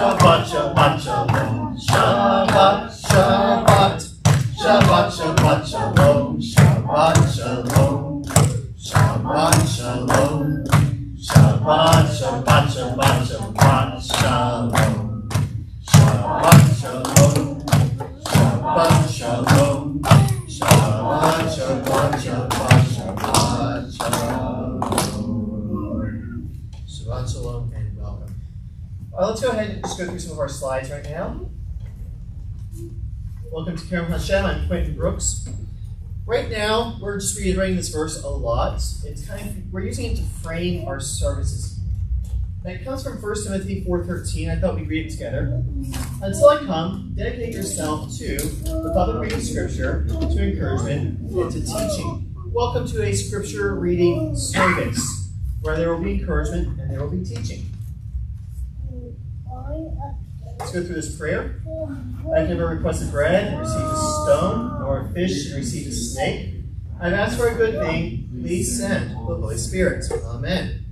Shabbat, Shabbat, Shalom. Shabbat, Shabbat. Shabbat, Shabbat, Shalom. Shabbat, Shalom. Shabbat, Shalom. Shabbat, Shabbat, Shabbat, Shabbat, Shalom. Shabbat, Shalom. Shabbat, Shalom. Shabbat, Shabbat, Shabbat, Let's go ahead and just go through some of our slides right now. Welcome to Kerem Hashem. I'm Quentin Brooks. Right now, we're just reiterating this verse a lot. It's kind of we're using it to frame our services. It comes from 1 Timothy 4.13. I thought we'd read it together. Until I come, dedicate yourself to the public reading of Scripture, to encouragement, and to teaching. Welcome to a Scripture reading service, where there will be encouragement and there will be teaching. Let's go through this prayer. I've never requested bread and received a stone, nor a fish and received a snake. I've asked for a good thing. Please send the Holy Spirit. Amen.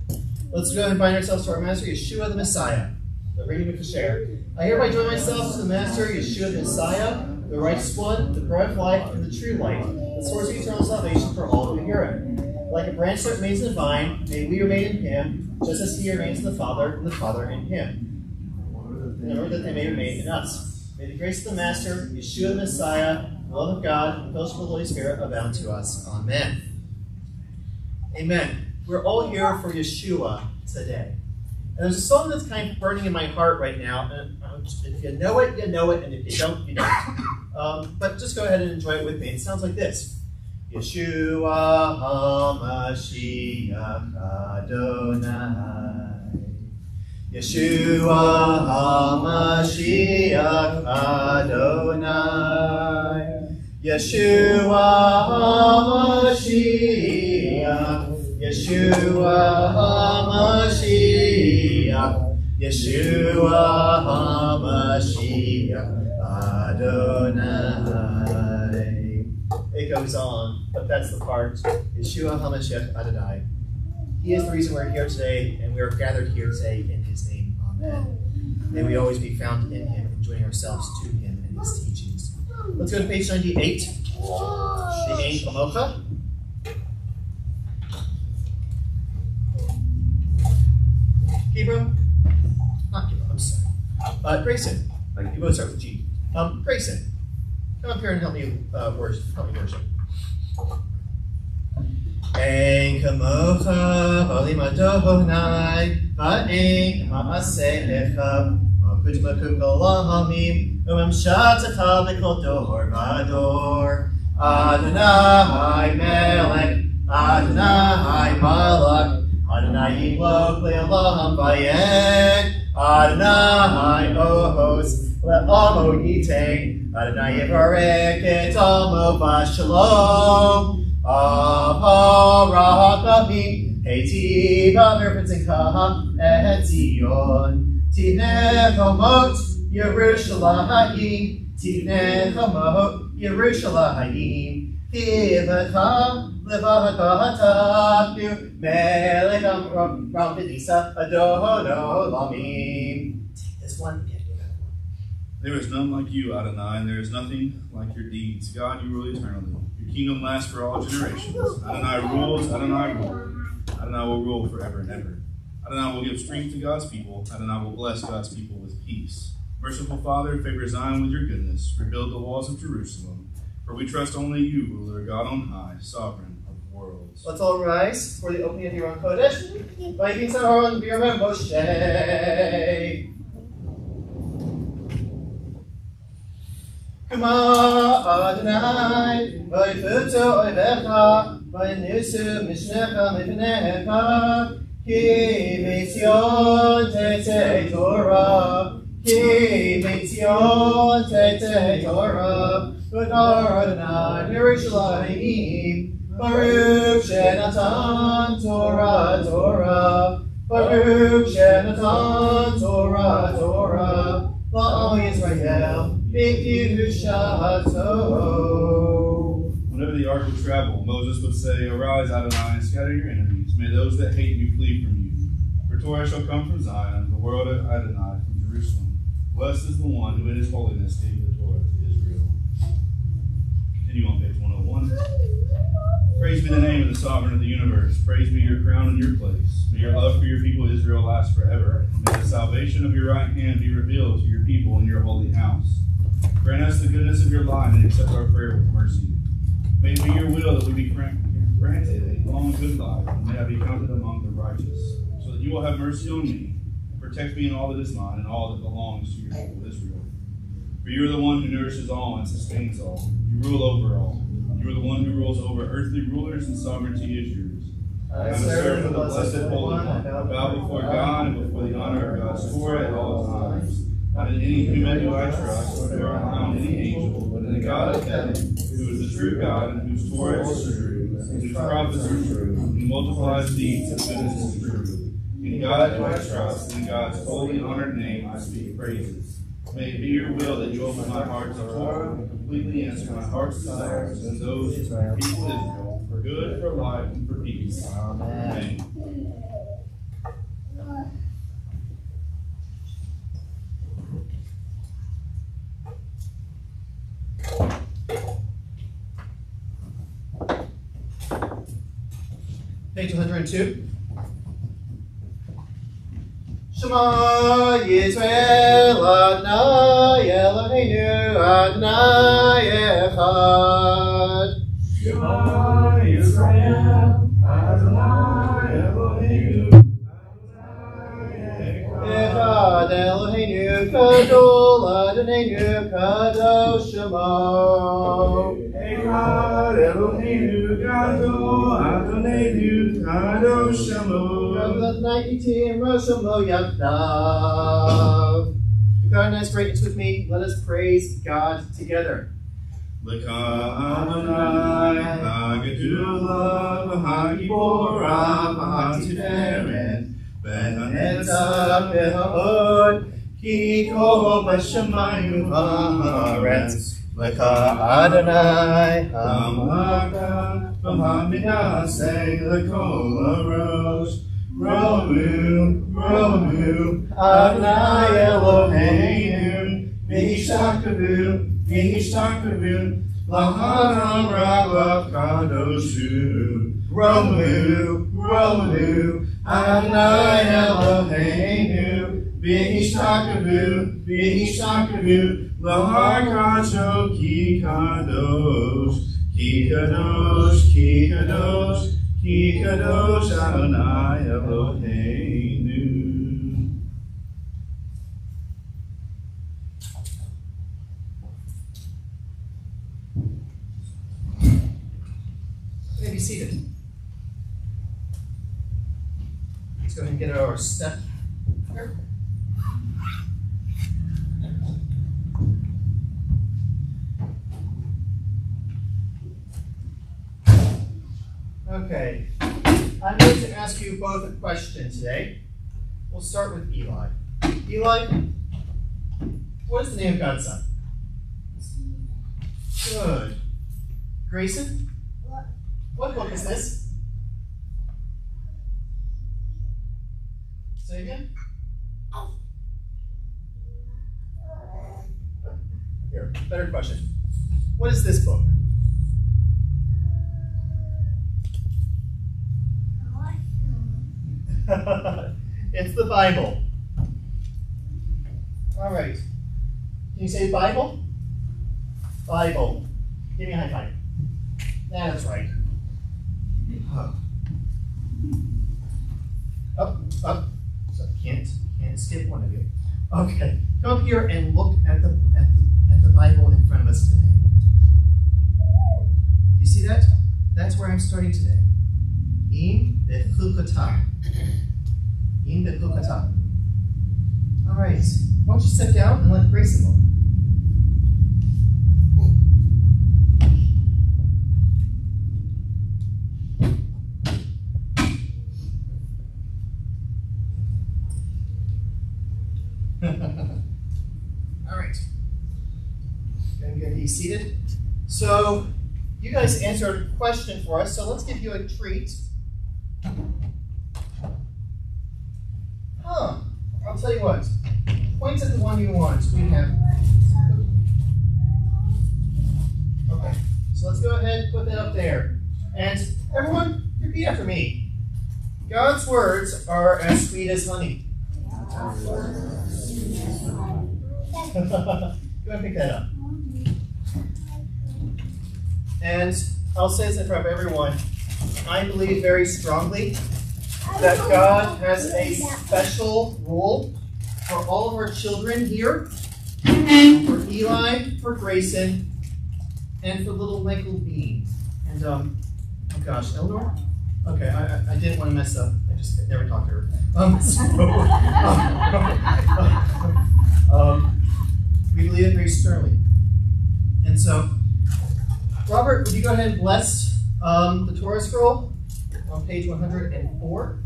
Let's go and bind ourselves to our Master Yeshua the Messiah. The reading of the share. I hereby join myself to the Master Yeshua the Messiah, the righteous one, the bread of life, and the true light, the source of eternal salvation for all who hear it. Like a branch that remains in the vine, may we remain in him, just as he remains in the Father, and the Father in him in order that they may remain in us. May the grace of the Master, Yeshua the Messiah, the love of God, and the fellowship of the Holy Spirit abound to us. Amen. Amen. We're all here for Yeshua today. And there's a song that's kind of burning in my heart right now. And if you know it, you know it, and if you don't, you don't. Um, but just go ahead and enjoy it with me. It sounds like this. Yeshua HaMashiach Adonai. Yeshua HaMashiach Adonai. Yeshua HaMashiach. Yeshua HaMashiach. Yeshua HaMashiach Adonai. It goes on, but that's the part. Yeshua HaMashiach Adonai. He is the reason we're here today, and we are gathered here today in Amen. May we always be found in Him, enjoying ourselves to Him and His teachings. Let's go to page 98. the She'ein Kamocha. Hebrew? Not Hebrew, I'm sorry. Uh, Grayson. You both start with G. Um, Grayson, come up here and help me uh, worship. Help me worship. Ein kamocha holim adohonai va'in ma'aseh lecha ma'kut makum galahamim umam shatacha b'kol dor va'dor Adonai melech Adonai malach Adonai imlok le'alaham va'yet Adonai ohos le'amo yitein, Adonai yivarek et amo v'shalom Aparatahi, Eti, referencing Kaha and Zion. Tinechamot, Yerushalayim, Tinechamot, Yerushalayim. Tivatha, Levatahatahu, Melecham Rampidisa, Adohono Lamim. Take this one. There is none like you, Adonai, and there is nothing like your deeds. God, you rule eternally. Kingdom lasts for all generations. Adonai rules, Adonai rule. Adonai will rule forever and ever. Adonai will give strength to God's people. Adonai will bless God's people with peace. Merciful Father, favor Zion with your goodness. Rebuild the walls of Jerusalem. For we trust only you, ruler, God on high, sovereign of the worlds. Let's all rise for the opening of Aron Kodesh. Viking Saharon, Birman Moshe. Shema Adonai, Vayfutu Oivecha, Vaynusu Mishnecha Mipnecha, Ki Mitzion Tete Torah, Ki Mitzion Tete Torah, V'gar Adonai Yerushalayim, Baruch Shenatan Torah Torah, Baruch Shenatan Torah Torah, La'am Yisrael, Whenever the ark would travel, Moses would say, Arise, Adonai, and scatter your enemies. May those that hate you flee from you. For Torah shall come from Zion, the world Adonai from Jerusalem. Blessed is the one who in his holiness gave the Torah to Israel. Continue on page 101. Praise be the name of the sovereign of the universe. Praise be your crown and your place. May your love for your people Israel last forever. May the salvation of your right hand be revealed to your people in your holy house. Grant us the goodness of your line and accept our prayer with mercy. May it be your will that we be granted a long good life, and may I be counted among the righteous, so that you will have mercy on me, and protect me in all that is mine and all that belongs to your people Israel. For you are the one who nourishes all and sustains all. You rule over all. You are the one who rules over earthly rulers, and sovereignty is yours. I am a servant of the blessed Holy One. I bow before God and before the honor of God's Torah at all times. In any human do I trust, nor on any angel, but in the God of heaven, who is the true God, and whose Torah is true, and whose prophets are true, who multiplies deeds of goodness and truth. In God do I trust, in God's holy honored name I speak praises. May it be your will that you open my heart to Torah and completely answer my heart's desires and those of your people for good, for life, and for peace. Amen. Page 102. Shema Yisrael Adonai Eloheinu Adonai Echad. Shema Yisrael Adonai Eloheinu Echad Eloheinu Gadol Adonai Kadosh Shema. Echad Eloheinu Gadol Adonai Kadosh Shema. God, nice greatness with me. Let us praise God together. L'ka Adonai Hagedula V'Hagibora L'ka Adonai Hamaka V'Hamidaseh L'Kol Arosh Romu Romu Adonai Eloheinu V'Hishakavu V'Hishakavu L'Hanam Ravav Kadoshu Romu Romu Adonai Eloheinu V'Hishakavu V'Hishakavu L'Har Kacho Ki Kadosh Ki Kadosh Ki Kadosh Ki Kadosh Adonai Eloheinu be seated. Let's go ahead and get our step here. Okay, I'm going to ask you both a question today. We'll start with Eli. Eli, what is the name of God's son? Good. Grayson? What book is this? Say again? Here, better question. What is this book? it's the Bible. All right. Can you say Bible? Bible. Give me a high five. That's right. Up, up. So can't can't skip one of you. Okay, come up here and look at the at the at the Bible in front of us today. You see that? That's where I'm starting today. Im bechukata. Im bechukata. All right. Why don't you sit down and let Grayson look? All right. Good, good. He's seated. So, you guys answered a question for us, so let's give you a treat. I'll tell you what. Point at the one you want. We have. Okay. So let's go ahead and put that up there. And everyone, repeat after me. God's words are as sweet as honey. go ahead and pick that up. And I'll say this in front of everyone. I believe very strongly that God has a special role for all of our children here, for Eli, for Grayson, and for little Michael Bean. And, um, oh gosh, Eleanor? Okay, I, I, didn't want to mess up. I just never talked to her. Um, so, um, um, we believe it very sternly. And so, Robert, would you go ahead and bless um, the Torah scroll on page 104?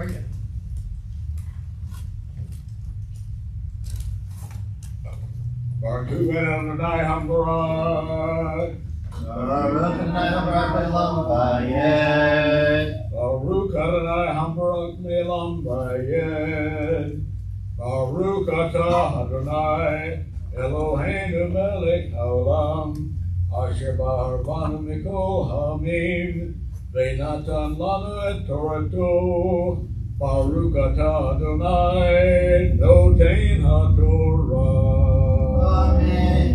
Right there. Baruch Adonai Hambarak. Baruch Adonai Hambarak Me'olam Vayed. Baruch atah Adonai Eloheinu melech haolam. Asher ba'arvanu mikol hamim. Ve'natan lanu et Torato. Baruch atah Adonai Notein HaTorah. Amen.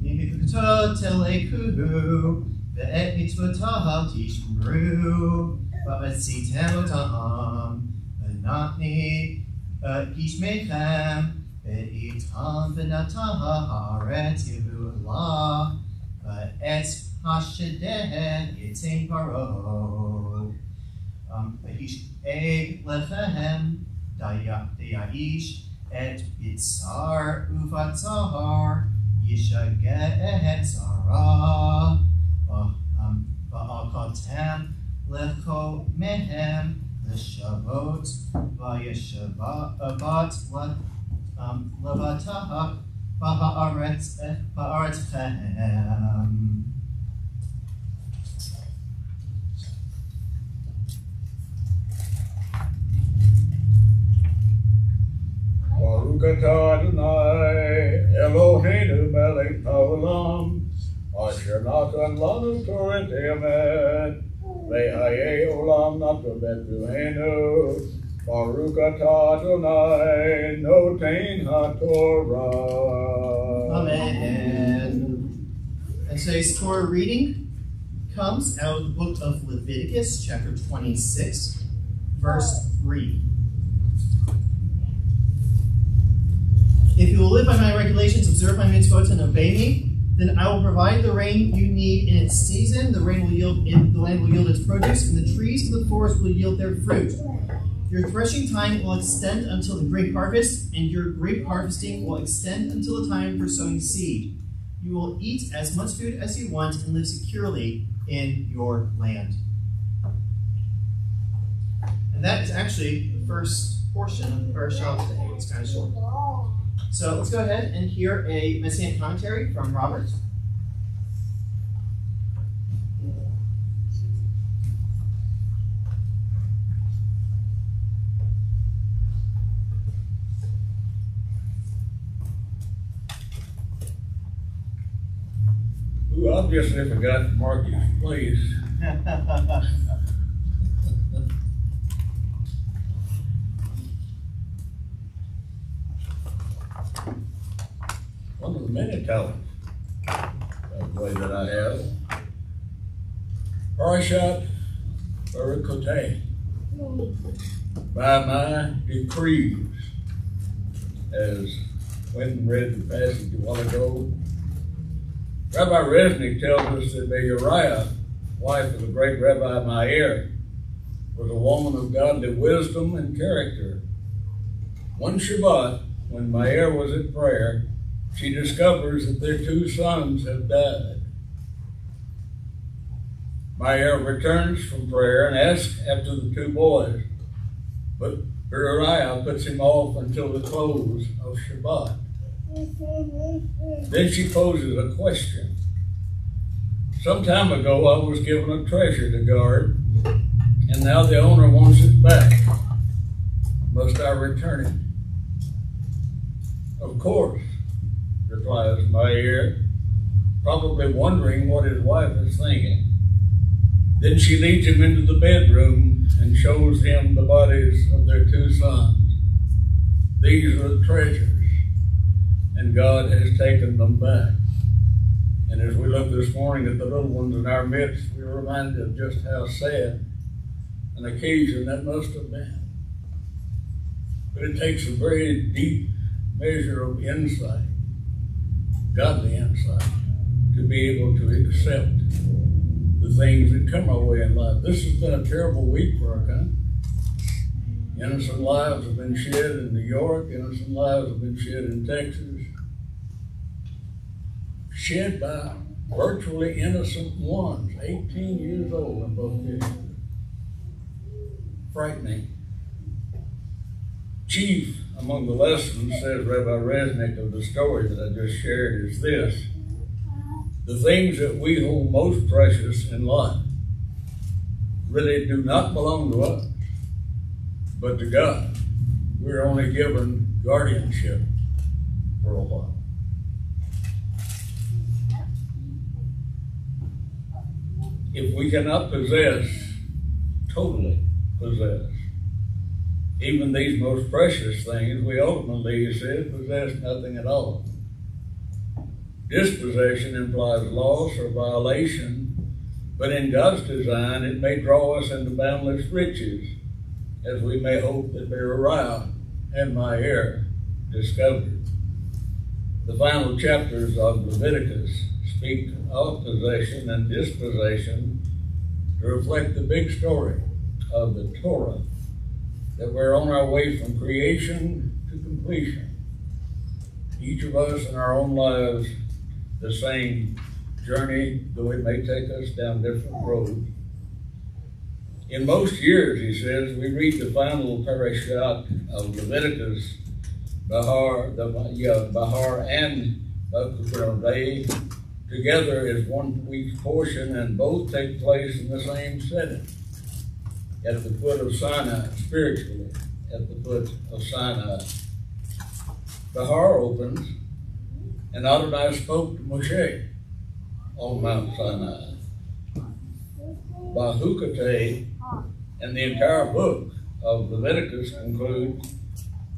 Mipikutah telekuhu, ve'et mitzvotav tishmru, va'atzitem otam, v'natni uh, ishmechem, ve'itam v'natah haaretz yehu Allah, va'et hashedeh yitzim paro. Vahish Eg Lechem Daya'ish Et Bitzar Uvatzar Yishageh Zara Va'akotem Lecho Mehem Leshavot Vayeshabat Um, Levatah Ba'aretz eh, Ba'aretchem eh, eh, um, Baruch atah Adonai Eloheinu melech haolam Asher natan lanu Torah emet Ve'hayei olam natan betuhenu Baruch atah Adonai Notein HaTorah Amen. And today's Torah reading comes out of the book of Leviticus, chapter 26, verse 3. If you will live by my regulations, observe my mitzvot, and obey me, then I will provide the rain you need in its season. The rain will yield, in, the land will yield its produce, and the trees of the forest will yield their fruit. Your threshing time will extend until the grape harvest, and your grape harvesting will extend until the time for sowing seed. You will eat as much food as you want and live securely in your land. And that is actually the first portion of the parashah today. It's kind of short. So let's go ahead and hear a messianic commentary from Robert. Who obviously forgot to mark his place. One of the many talents, by the way, that I have. Parashat Baruch by my decrees, as Quentin read the passage a while ago, Rabbi Resnik tells us that Uriah, wife of the great Rabbi Meir, was a woman of godly wisdom and character. One Shabbat, when Meir was at prayer, she discovers that their two sons have died. Meir returns from prayer and asks after the two boys, but Uriah puts him off until the close of Shabbat. Then she poses a question. Some time ago, I was given a treasure to guard, and now the owner wants it back. Must I return it? Of course, replies Meir, probably wondering what his wife is thinking. Then she leads him into the bedroom and shows him the bodies of their two sons. These are the treasures, and God has taken them back. And as we look this morning at the little ones in our midst, we're reminded of just how sad an occasion that must have been. But it takes a very deep measure of insight, godly insight, to be able to accept the things that come our way in life. This has been a terrible week for our country. Innocent lives have been shed in New York, innocent lives have been shed in Texas. Shed by virtually innocent ones, 18 years old in both cases. Frightening. Chief among the lessons, says Rabbi Resnik, of the story that I just shared is this the things that we hold most precious in life really do not belong to us, but to God. We're only given guardianship for a while. If we cannot possess, totally possess, even these most precious things, we ultimately, he said, possess nothing at all. Dispossession implies loss or violation, but in God's design, it may draw us into boundless riches, as we may hope that Uriah and Meir discovered. The final chapters of Leviticus speak of possession and dispossession to reflect the big story of the Torah that we're on our way from creation to completion. Each of us in our own lives the same journey, though it may take us down different roads. In most years, he says, we read the final parashat of Leviticus, Bahar, the, yeah, Bahar and they together as one week's portion, and both take place in the same setting, at the foot of Sinai, spiritually, at the foot of Sinai. The Bahar opens and Adonai spoke to Moshe on Mount Sinai. Bechukotai and the entire book of Leviticus concludes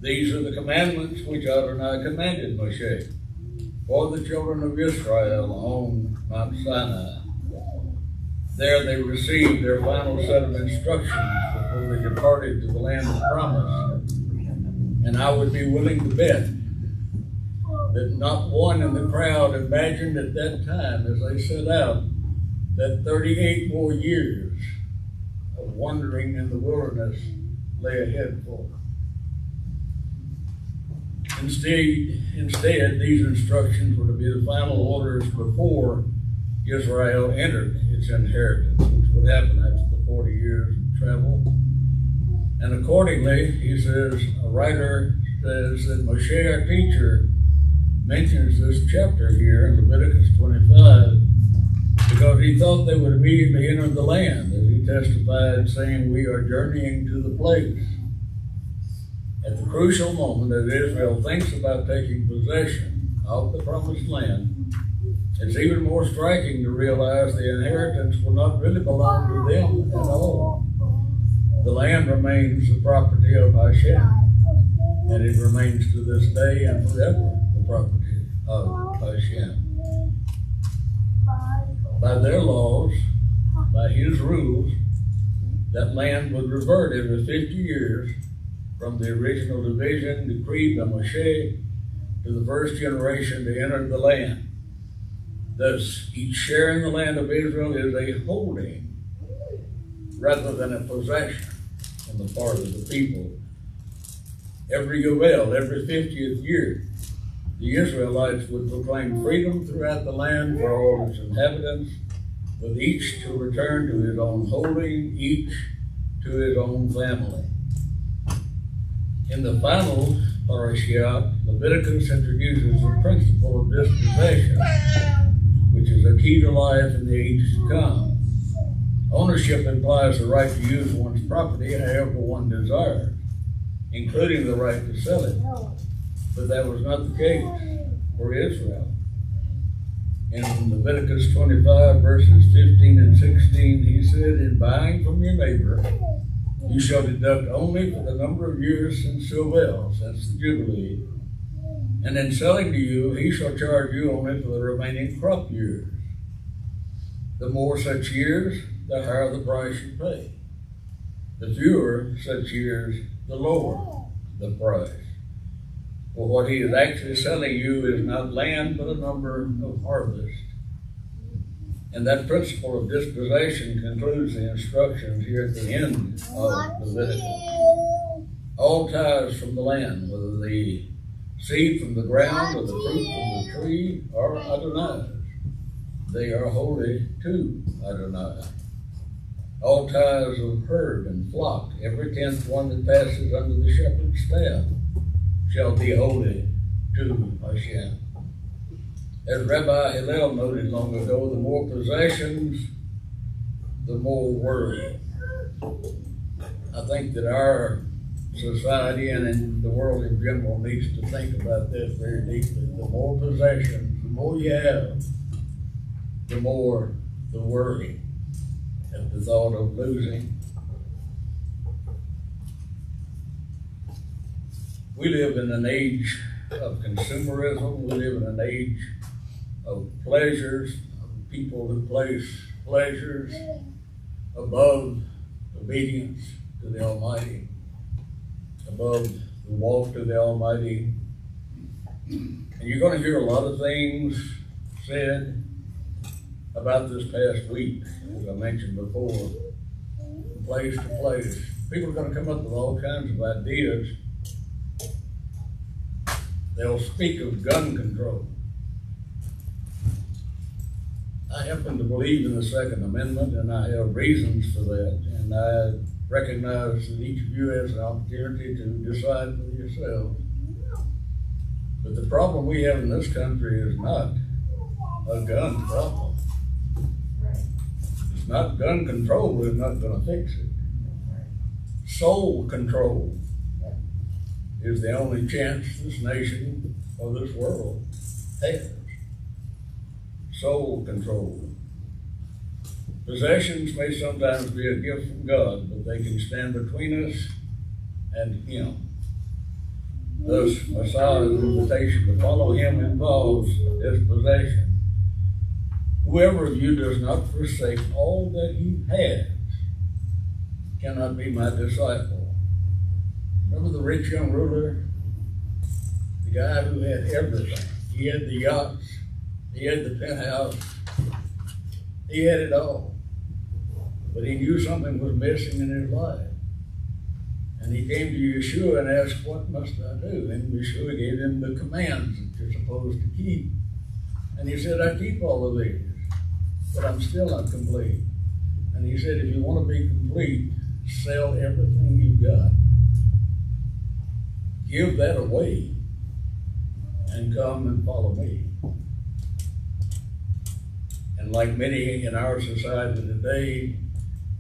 these are the commandments which Adonai commanded Moshe for the children of Israel on Mount Sinai. There they received their final set of instructions before they departed to the land of promise. And I would be willing to bet that not one in the crowd imagined at that time as they set out that 38 more years of wandering in the wilderness lay ahead for them. Instead, instead, these instructions were to be the final orders before Israel entered its inheritance, which would happen after the 40 years of travel. And accordingly, he says, a writer says that Moshe, our teacher, mentions this chapter here in Leviticus 25 because he thought they would immediately enter the land, as he testified, saying, We are journeying to the place. At the crucial moment that Israel thinks about taking possession of the promised land, it's even more striking to realize the inheritance will not really belong to them at all. The land remains the property of Hashem, and it remains to this day and forever the property of Hashem. By their laws, by his rules, that land would revert every 50 years from the original division decreed by Moshe to the first generation to enter the land. Thus, each share in the land of Israel is a holding rather than a possession on the part of the people. Every Yovel, every 50th year, the Israelites would proclaim freedom throughout the land for all its inhabitants, with each to return to his own holding, each to his own family. In the final parashiot, Leviticus introduces the principle of dispossession, which is a key to life in the age to come. Ownership implies the right to use one's property however one desires, including the right to sell it. But that was not the case for Israel. In Leviticus 25, verses 15 and 16, he said, In buying from your neighbor, you shall deduct only for the number of years since Yovel, since the Jubilee. And in selling to you, he shall charge you only for the remaining crop years. The more such years, the higher the price you pay. The fewer such years, the lower the price. For what he is actually selling you is not land, but a number of harvests. And that principle of dispossession concludes the instructions here at the end of Leviticus. All ties from the land, whether the seed from the ground or the fruit from the tree, are Adonai's. They are holy to Adonai. All ties of herd and flock, every tenth one that passes under the shepherd's staff, shall be holy to Hashem. As Rabbi Hillel noted long ago, the more possessions, the more worry. I think that our society and in the world in general needs to think about this very deeply. The more possessions, the more you have, the more the worry at the thought of losing. We live in an age of consumerism. We live in an age of pleasures, of people who place pleasures above obedience to the Almighty, above the walk to the Almighty. And you're going to hear a lot of things said about this past week, as I mentioned before, from place to place. People are going to come up with all kinds of ideas. They'll speak of gun control. I happen to believe in the Second Amendment, and I have reasons for that. And I recognize that each of you has an opportunity to decide for yourself. But the problem we have in this country is not a gun problem. It's not gun control is not going to fix it. Soul control is the only chance this nation or this world has soul control. Possessions may sometimes be a gift from God, but they can stand between us and Him. Thus, Messiah's invitation to follow Him involves this possession. Whoever of you does not forsake all that he has cannot be my disciple. Remember the rich young ruler? The guy who had everything. He had the yachts, he had the penthouse. He had it all. But he knew something was missing in his life. And he came to Yeshua and asked, What must I do? And Yeshua gave him the commands that you're supposed to keep. And he said, I keep all of these, but I'm still not complete. And he said, If you want to be complete, sell everything you've got. Give that away and come and follow me. And like many in our society today,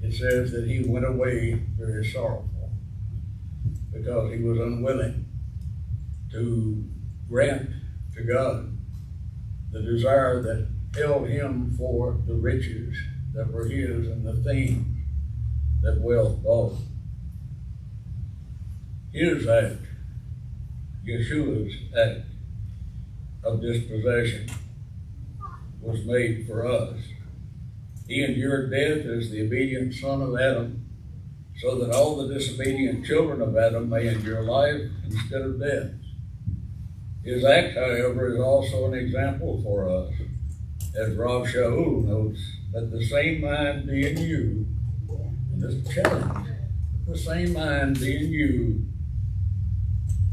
it says that he went away very sorrowful because he was unwilling to grant to God the desire that held him for the riches that were his and the things that wealth bought. His act, Yeshua's act of dispossession, was made for us. He endured death as the obedient son of Adam, so that all the disobedient children of Adam may endure life instead of death. His act, however, is also an example for us, as Rav Shaul notes, that the same mind be in you, and this challenge, the same mind be in you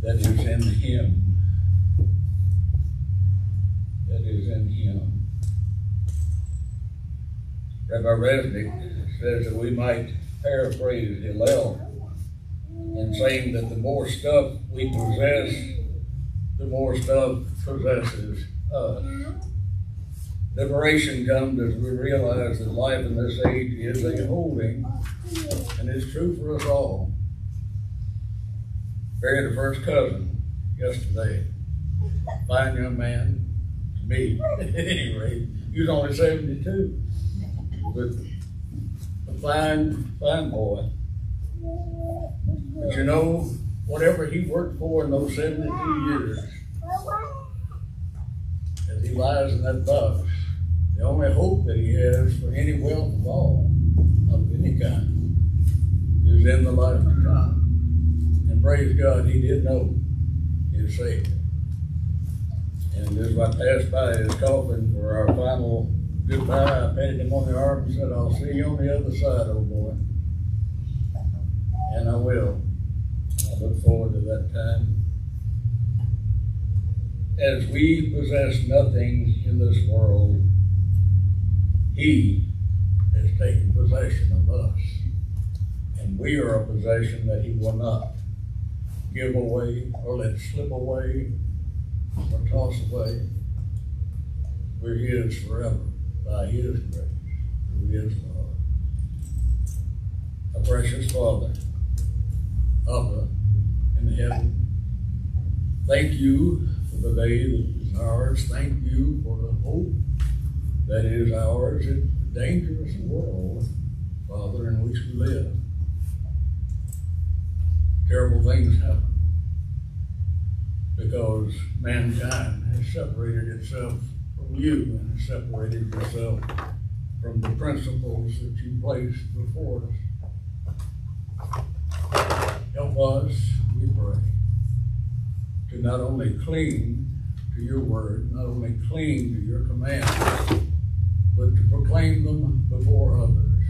that is in him. Rabbi Resnik says that we might paraphrase Hillel and saying that the more stuff we possess, the more stuff possesses us. Liberation comes as we realize that life in this age is a holding, and it's true for us all. Buried a first cousin yesterday. Fine young man, to me, at any rate. He was only 72. But a fine, fine boy. But you know, whatever he worked for in those 72 years, as he lies in that box, the only hope that he has for any wealth of all, of any kind, is in the life to come. And praise God, he did know his Savior. And as I passed by his coffin for our final goodbye, I patted him on the arm and said, I'll see you on the other side, old boy. And I will. I look forward to that time. As we possess nothing in this world, he has taken possession of us. And we are a possession that He will not give away or let slip away or toss away. We're His forever by His grace, through His love. A precious Father, Abba in heaven, thank you for the day that is ours. Thank you for the hope that is ours in the dangerous world, Father, in which we live. Terrible things happen because mankind has separated itself you and separated yourself from the principles that you placed before us. Help us, we pray, to not only cling to your word, not only cling to your commands, but to proclaim them before others,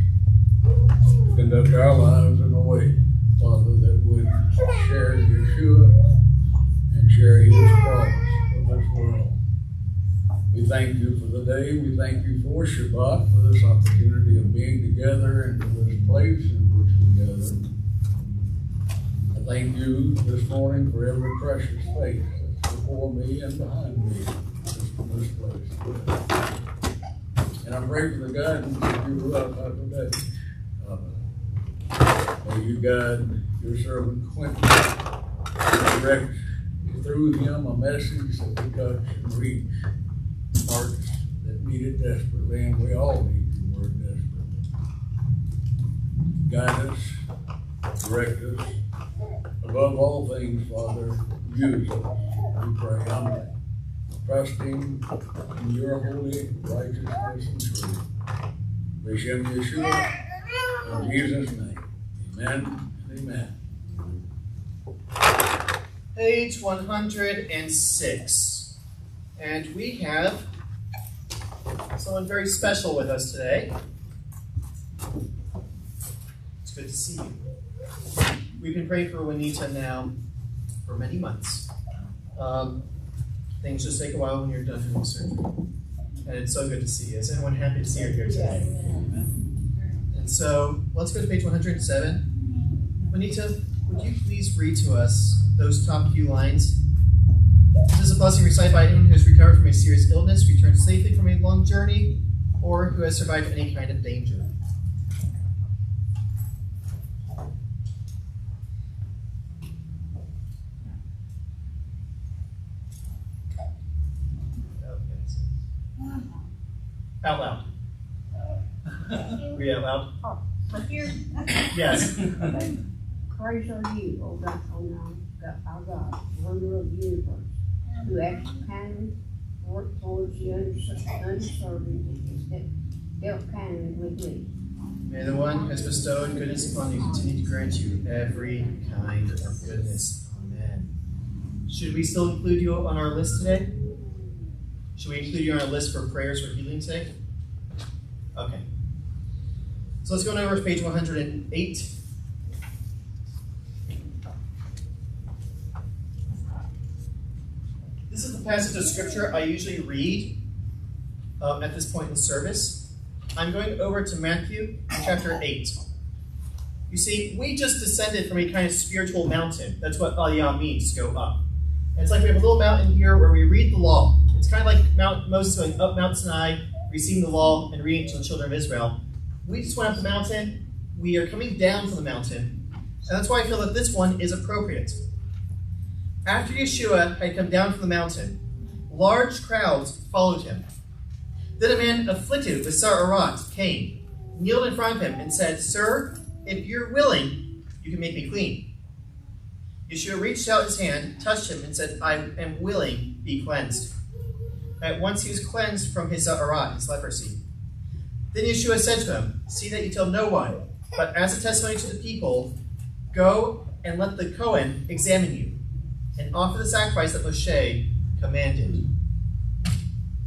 to conduct our lives in a way, Father, that would share Yeshua and share His cross with this world. We thank you for the day. We thank you for Shabbat, for this opportunity of being together and this place in which we gather. I thank you this morning for every precious face before me and behind me in this place. And I pray for the guidance of you throughout our day. Uh, may you guide your servant Quentin direct through him a message that we touch and reach hearts that need it desperately, and we all need your word desperately. Guide us, direct us. Above all things, Father, use us. We pray. Amen trusting in your holy righteousness and truth. B'Shem Yeshua, in Jesus' name. Amen amen. Page 106. And we have someone very special with us today. It's good to see you. We've been praying for Juanita now for many months. Um, Things just take a while when you're done doing surgery. And it's so good to see you. Is anyone happy to see her here today? And so let's go to page 107. Juanita, would you please read to us those top few lines? This is a blessing recited by anyone who has recovered from a serious illness, returned safely from a long journey, or who has survived any kind of danger. Out loud. Uh, Read out loud. Oh, but here, Yes. praise are you, O God, O God, our God, wonder of the universe, who acts kindly, work towards the undeserving, and dealt kindly with me. May the one who has bestowed goodness upon you continue to grant you every kind of goodness. Amen. Should we still include you on our list today? Should we include you on our list for prayers for healing's sake? Okay. So let's go on over to page 108. This is the passage of scripture I usually read um, at this point in service. I'm going over to Matthew chapter 8. You see, we just descended from a kind of spiritual mountain. That's what Aliyah means, go up. And it's like we have a little mountain here where we read the law. It's kind of like Mount Moses going up Mount Sinai, receiving the law and reading to the children of Israel. We just went up the mountain. We are coming down from the mountain. And that's why I feel that this one is appropriate. After Yeshua had come down from the mountain, large crowds followed him. Then a man afflicted with tzara'at came, kneeled in front of him, and said, Sir, if you're willing, you can make me clean. Yeshua reached out his hand, touched him, and said, I am willing, be cleansed. At once he was cleansed from his tzara'at, his leprosy. Then Yeshua said to him, See that you tell no one, but as a testimony to the people, go and let the Cohen examine you, and offer the sacrifice that Moshe commanded.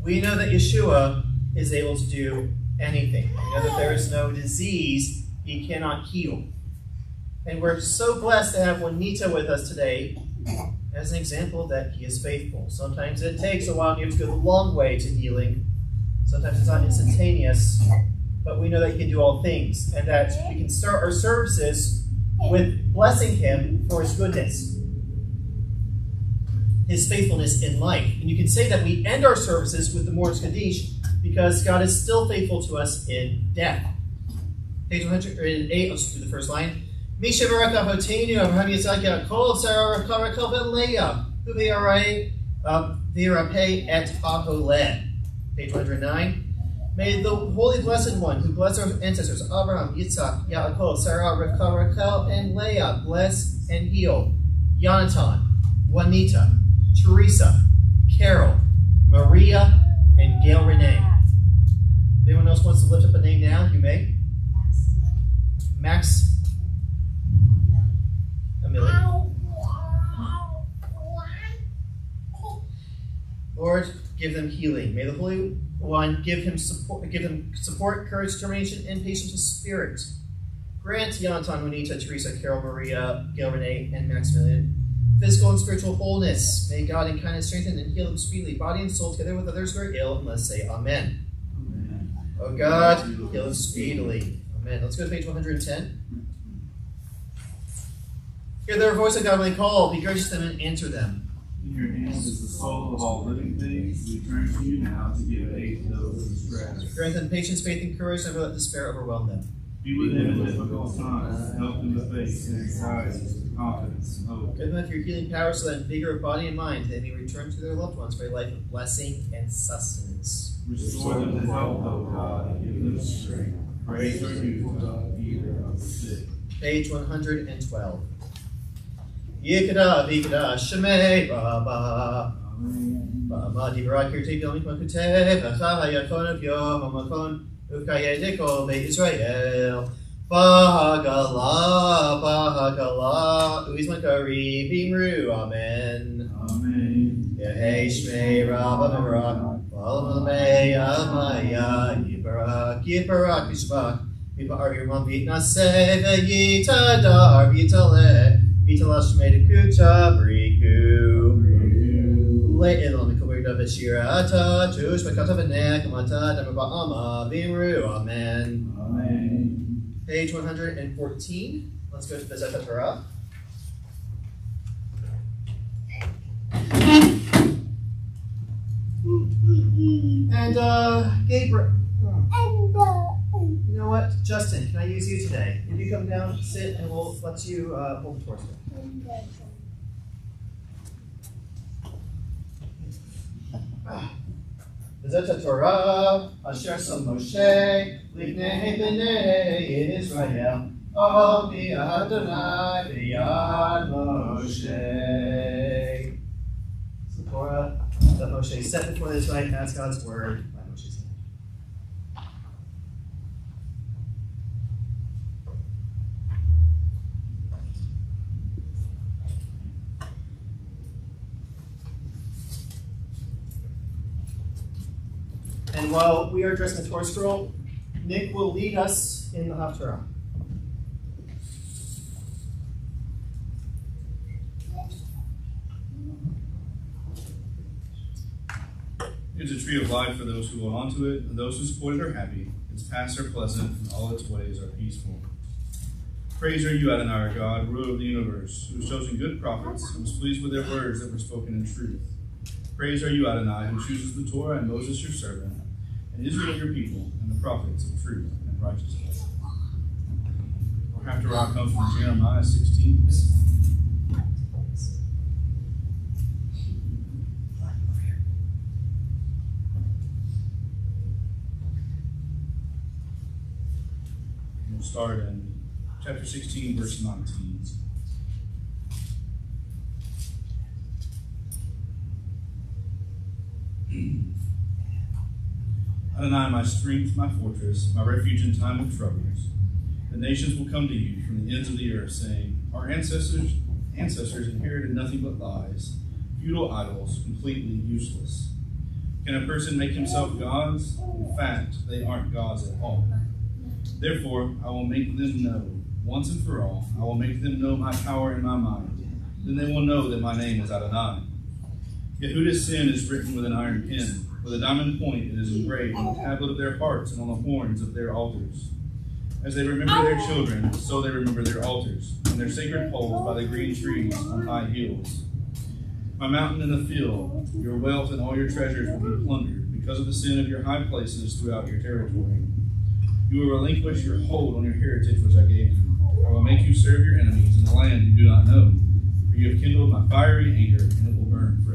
We know that Yeshua is able to do anything. We know that there is no disease he cannot heal. And we're so blessed to have Juanita with us today as an example that he is faithful. Sometimes it takes a while you have to go the long way to healing. Sometimes it's not instantaneous, but we know that he can do all things and that we can start our services with blessing him for his goodness, his faithfulness in life. And you can say that we end our services with the Mourner's Kaddish because God is still faithful to us in death. Page 108, let's do the first line. Um, Ahole. Page 109. May the Holy Blessed One, who blessed our ancestors, Abraham, Yitzhak, Yaakov, Sarah, Rivka, Rachel, and Leah, bless and heal Yonatan, Juanita, Teresa, Carol, Maria, and Gail Renee. If anyone else wants to lift up a name now, you may. Max Amelie. Lord, give them healing. May the Holy One give him support, give them support, courage, determination, and patience of spirit. Grant Yonatan, Juanita, Teresa, Carol, Maria, Gail, Renee, and Maximilian physical and spiritual wholeness. May God in kindness strengthen and heal them speedily, body and soul, together with others who are ill, and let's say Amen. Amen. Oh God, heal them speedily. Amen. Let's go to page 110. Hear their voice of God when they call. Be gracious to them and answer them. In your hands is the soul of all living things. We turn to you now to give aid to those in distress. Grant them patience, faith, and courage, never let despair overwhelm them. Be with them in difficult times. Help them to face anxieties with confidence and hope. Give them with your healing power so that in vigor of body and mind they may return to their loved ones for a life of blessing and sustenance. Restore them to health, O God, and give them strength. Praise are due to the healer of the sick. Page 112. Yikada vikada shemei baba. Baba di barakir te bilim makute b'cha yakon of yom amakon ukaye deko be Israel. Bahagala, bahagala, uizmakari bimru, amen. Amen. Yehei shmei rabba merak, valam mei amaya, yibarak, yibarak, yishbak, yibar yirman vit naseh, v'yita dar, vitale, vitala shmei dekuta, briku. Lei'il on the kubur of Ashirata, Tush, Makata Venek, Amata, Damaba'ama, Vimru, amen. Amen. Page 114. Let's go to Bezat Torah. And uh, Gabriel. You know what, Justin? Can I use you today? If you come down, sit, and we'll let you uh, hold the torso. Bezat Torah, Asher Son Moshe, Livnei Bnei Israel, Pi Adonai B'Yad Moshe. It's the Torah that Moshe set before the Israelites, that's God's word by Moshe's hand. And while we are addressing the Torah scroll, Nick will lead us in the Haftarah. It's a tree of life for those who hold on to it, and those who support it are happy. Its paths are pleasant, and all its ways are peaceful. Praise are you, Adonai, our God, ruler of the universe, who has chosen good prophets and was pleased with their words that were spoken in truth. Praise are you, Adonai, who chooses the Torah and Moses your servant, and Israel your people, and the prophets of truth and righteousness. Our Haftarah comes from Jeremiah 16. We'll start in chapter 16, verse 19. Adonai, my strength, my fortress, my refuge in time of troubles. The nations will come to you from the ends of the earth, saying, Our ancestors ancestors inherited nothing but lies, futile idols, completely useless. Can a person make himself gods? In fact, they aren't gods at all. Therefore, I will make them know, once and for all, I will make them know my power and my mind. Then they will know that my name is Adonai. Yehuda's sin is written with an iron pen. With a diamond point it is engraved on the tablet of their hearts and on the horns of their altars. As they remember their children, so they remember their altars, and their sacred poles by the green trees on high hills. My mountain in the field, your wealth and all your treasures will be plundered because of the sin of your high places throughout your territory. You will relinquish your hold on your heritage which I gave you. I will make you serve your enemies in the land you do not know, for you have kindled my fiery anger, and it will burn forever.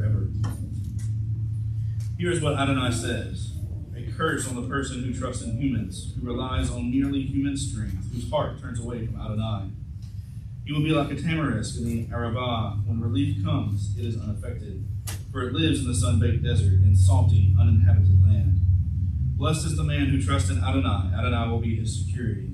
Here's what Adonai says A curse on the person who trusts in humans, who relies on merely human strength, whose heart turns away from Adonai. He will be like a tamarisk in the Arabah. When relief comes, it is unaffected, for it lives in the sun baked desert, in salty, uninhabited land. Blessed is the man who trusts in Adonai. Adonai will be his security.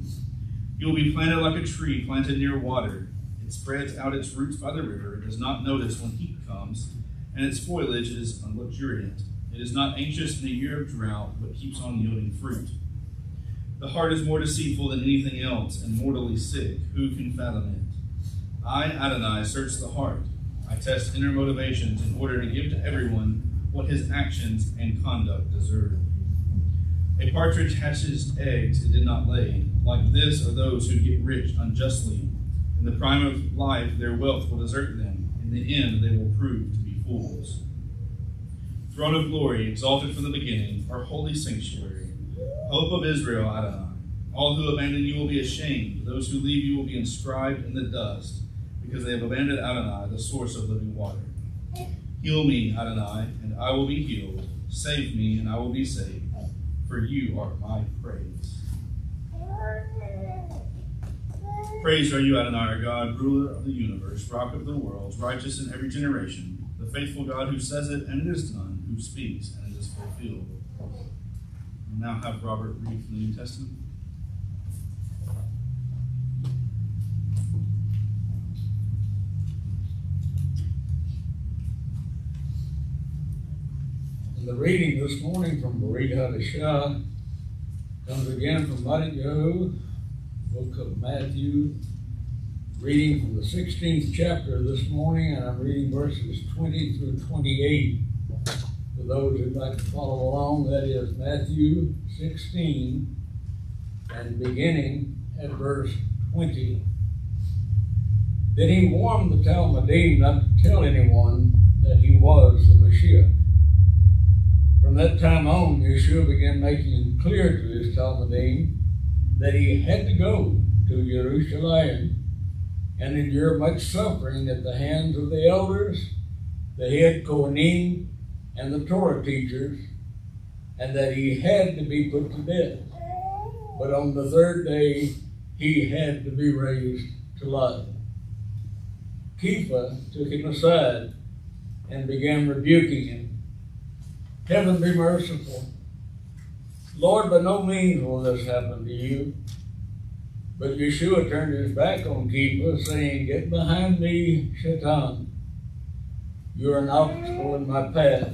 He will be planted like a tree planted near water. It spreads out its roots by the river. It does not notice when heat comes, and its foliage is luxuriant. It is not anxious in a year of drought, but keeps on yielding fruit. The heart is more deceitful than anything else, and mortally sick. Who can fathom it? I, Adonai, search the heart. I test inner motivations in order to give to everyone what his actions and conduct deserve. A partridge hatches eggs it did not lay. Like this are those who get rich unjustly. In the prime of life, their wealth will desert them. In the end, they will prove to be fools. Throne of glory, exalted from the beginning, our holy sanctuary. Hope of Israel, Adonai. All who abandon you will be ashamed. Those who leave you will be inscribed in the dust, because they have abandoned Adonai, the source of living water. Heal me, Adonai, and I will be healed. Save me, and I will be saved for you are my praise. Praise are you, Adonai, our God, ruler of the universe, rock of the worlds, righteous in every generation, the faithful God who says it and it is done, who speaks and it is fulfilled. We'll now have Robert read from the New Testament. And The reading this morning from Berit Hadashah comes again from Matthew, book of Matthew, reading from the 16th chapter this morning, and I'm reading verses 20 through 28. For those who'd like to follow along, that is Matthew 16 and beginning at verse 20. Then he warned the talmidim not to tell anyone that he was the Messiah. From that time on, Yeshua began making it clear to his talmidim that he had to go to Jerusalem and endure much suffering at the hands of the elders, the head Kohanim, and the Torah teachers, and that he had to be put to death. But on the third day, he had to be raised to life. Kepha took him aside and began rebuking him. Heaven be merciful. Lord, by no means will this happen to you. But Yeshua turned his back on Kepha, saying, Get behind me, Shaitan. You're an obstacle in my path,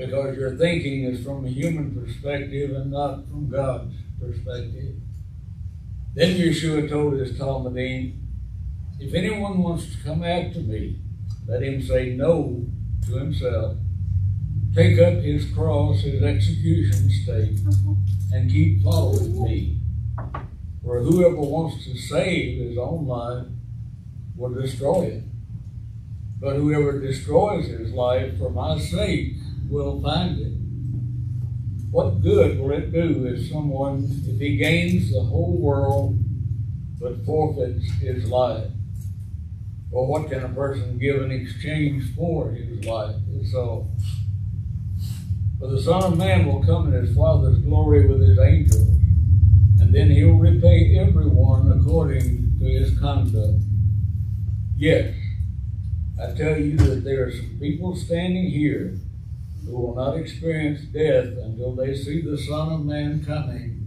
because your thinking is from a human perspective and not from God's perspective. Then Yeshua told his talmidim, If anyone wants to come after me, let him say no to himself take up his cross, his execution stake, and keep following me. For For whoever wants to save his own life will destroy it. But whoever destroys his life for my sake will find it. What good will it do if someone, if he gains the whole world but forfeits his life? Or what can a person give in exchange for his life, soul? For the Son of Man will come in his Father's glory with his angels, and then he'll repay everyone according to his conduct. Yes, I tell you that there are some people standing here who will not experience death until they see the Son of Man coming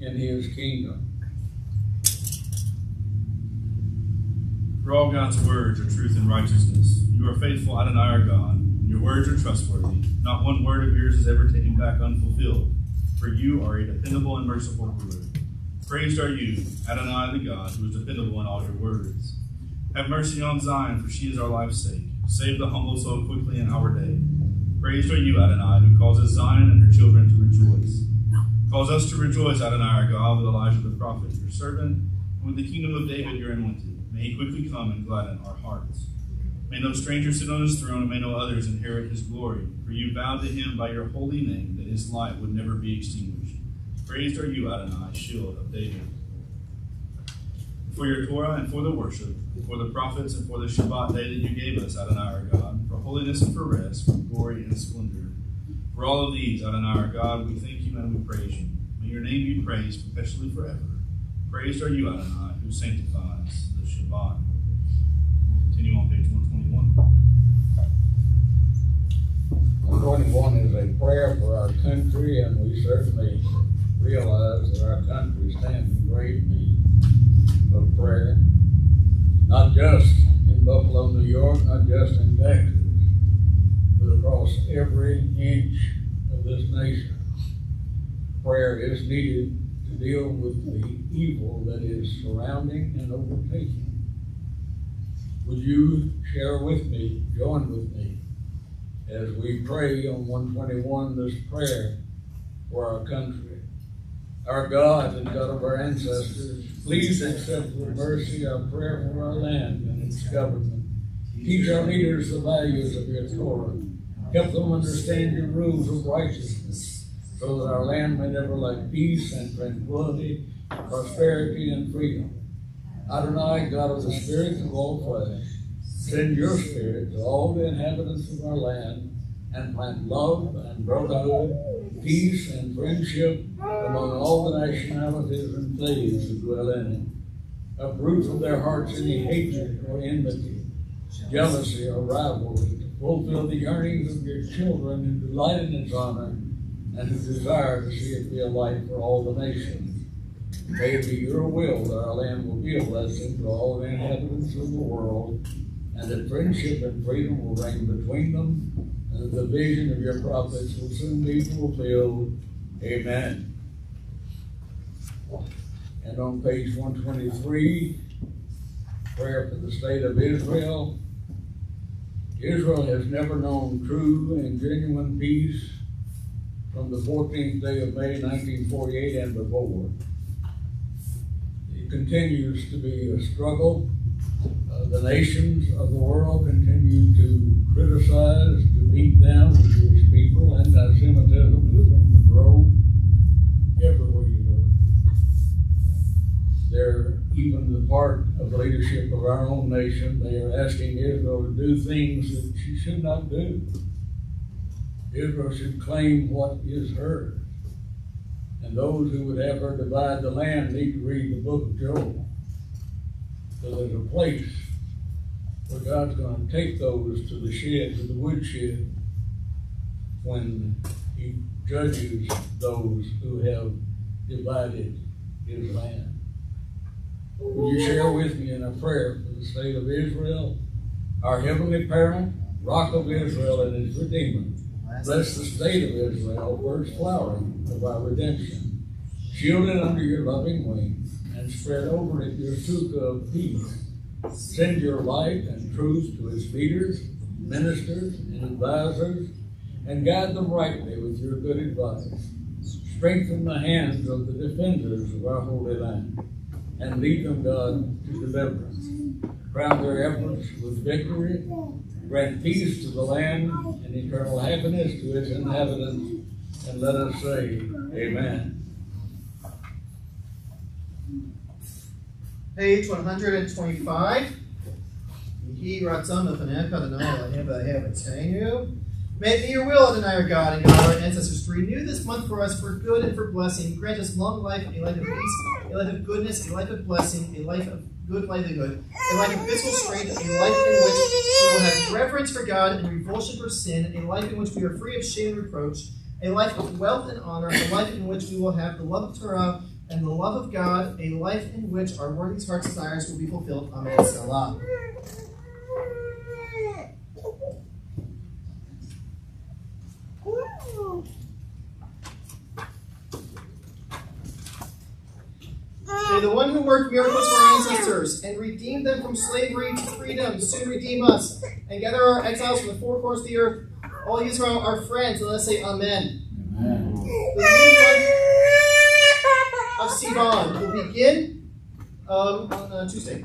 in his kingdom. For all God's words are truth and righteousness. You are faithful, Adonai our God, and your words are trustworthy. Not one word of yours is ever taken back unfulfilled, for you are a dependable and merciful ruler. Praised are you, Adonai the God, who is dependable in all your words. Have mercy on Zion, for she is our life's sake. Save the humble so quickly in our day. Praised are you, Adonai, who causes Zion and her children to rejoice. Cause us to rejoice, Adonai our God, with Elijah the prophet, your servant, and with the kingdom of David, your anointed. May he quickly come and gladden our hearts. May no stranger sit on his throne, and may no others inherit his glory. For you vowed to him by your holy name that his light would never be extinguished. Praised are you, Adonai, shield of David for your Torah and for the worship, for the prophets and for the Shabbat day that you gave us, Adonai our God, for holiness and for rest, for glory and splendor. For all of these, Adonai our God, we thank you and we praise you. May your name be praised perpetually forever. Praised are you, Adonai, who sanctifies the Shabbat. Continue on page 121. 121 is a prayer for our country, and we certainly realize that our country stands in great need of prayer, not just in Buffalo, New York, not just in Texas, but across every inch of this nation. Prayer is needed to deal with the evil that is surrounding and overtaking. Would you share with me, join with me, as we pray on 121 this prayer for our country? Our God and God of our ancestors, Please accept with mercy our prayer for our land and its government. Teach our leaders the values of your Torah. Help them understand your rules of righteousness, so that our land may never lack peace and tranquility, prosperity and freedom. Adonai, God of the spirits of all flesh, send your spirit to all the inhabitants of our land and plant love and brotherhood, peace and friendship among all the nationalities and thieves who dwell in it. Uproot from their hearts any hatred or enmity, jealousy or rivalry, to fulfill the yearnings of your children who delight in its honor and who desire to see it be a light for all the nations. May it be your will that our land will be a blessing to all the inhabitants of the world, and that friendship and freedom will reign between them, the vision of your prophets will soon be fulfilled. Amen. And on page 123, prayer for the state of Israel. Israel has never known true and genuine peace from the 14th day of May 1948 and before. It continues to be a struggle. Uh, the nations of the world continue to criticize, to beat down the Jewish people. Anti-Semitism is on the grow everywhere you look. They're even the part of the leadership of our own nation. They are asking Israel to do things that she should not do. Israel should claim what is hers. And those who would have her divide the land need to read the book of Job. There's a place where God's going to take those to the shed, to the woodshed, when He judges those who have divided His land. Will you share with me in a prayer for the state of Israel, our heavenly parent, rock of Israel and its redeemer? Bless the state of Israel, first flowering of our redemption. Shield it under your loving wings and spread over it your sukkah of peace. Send your light and truth to its leaders, ministers, and advisors, and guide them rightly with your good advice. Strengthen the hands of the defenders of our holy land. and lead them, God, to deliverance. Crown their efforts with victory. Grant peace to the land and eternal happiness to its inhabitants. And let us say, Amen. Page 125. Yehi ratzon lefaneka Adonai Elohim v'ahavotenu. May it be your will, Adonai, our God, and our ancestors, to renew this month for us for good and for blessing. Grant us long life, a life of peace, a life of goodness, a life of blessing, a life of good livelihood, a life of physical strength, a life in which we will have reverence for God and revulsion for sin, a life in which we are free of shame and reproach, a life of wealth and honor, a life in which we will have the love of Torah and the love of God, a life in which our worthy heart's desires will be fulfilled. Amen. Selah. May the one who worked miracles for our ancestors and redeemed them from slavery to freedom soon redeem us and gather our exiles from the four corners of the earth. All Israel are friends, and let's say Amen. Amen. Of Sivan will begin um, on uh, Tuesday.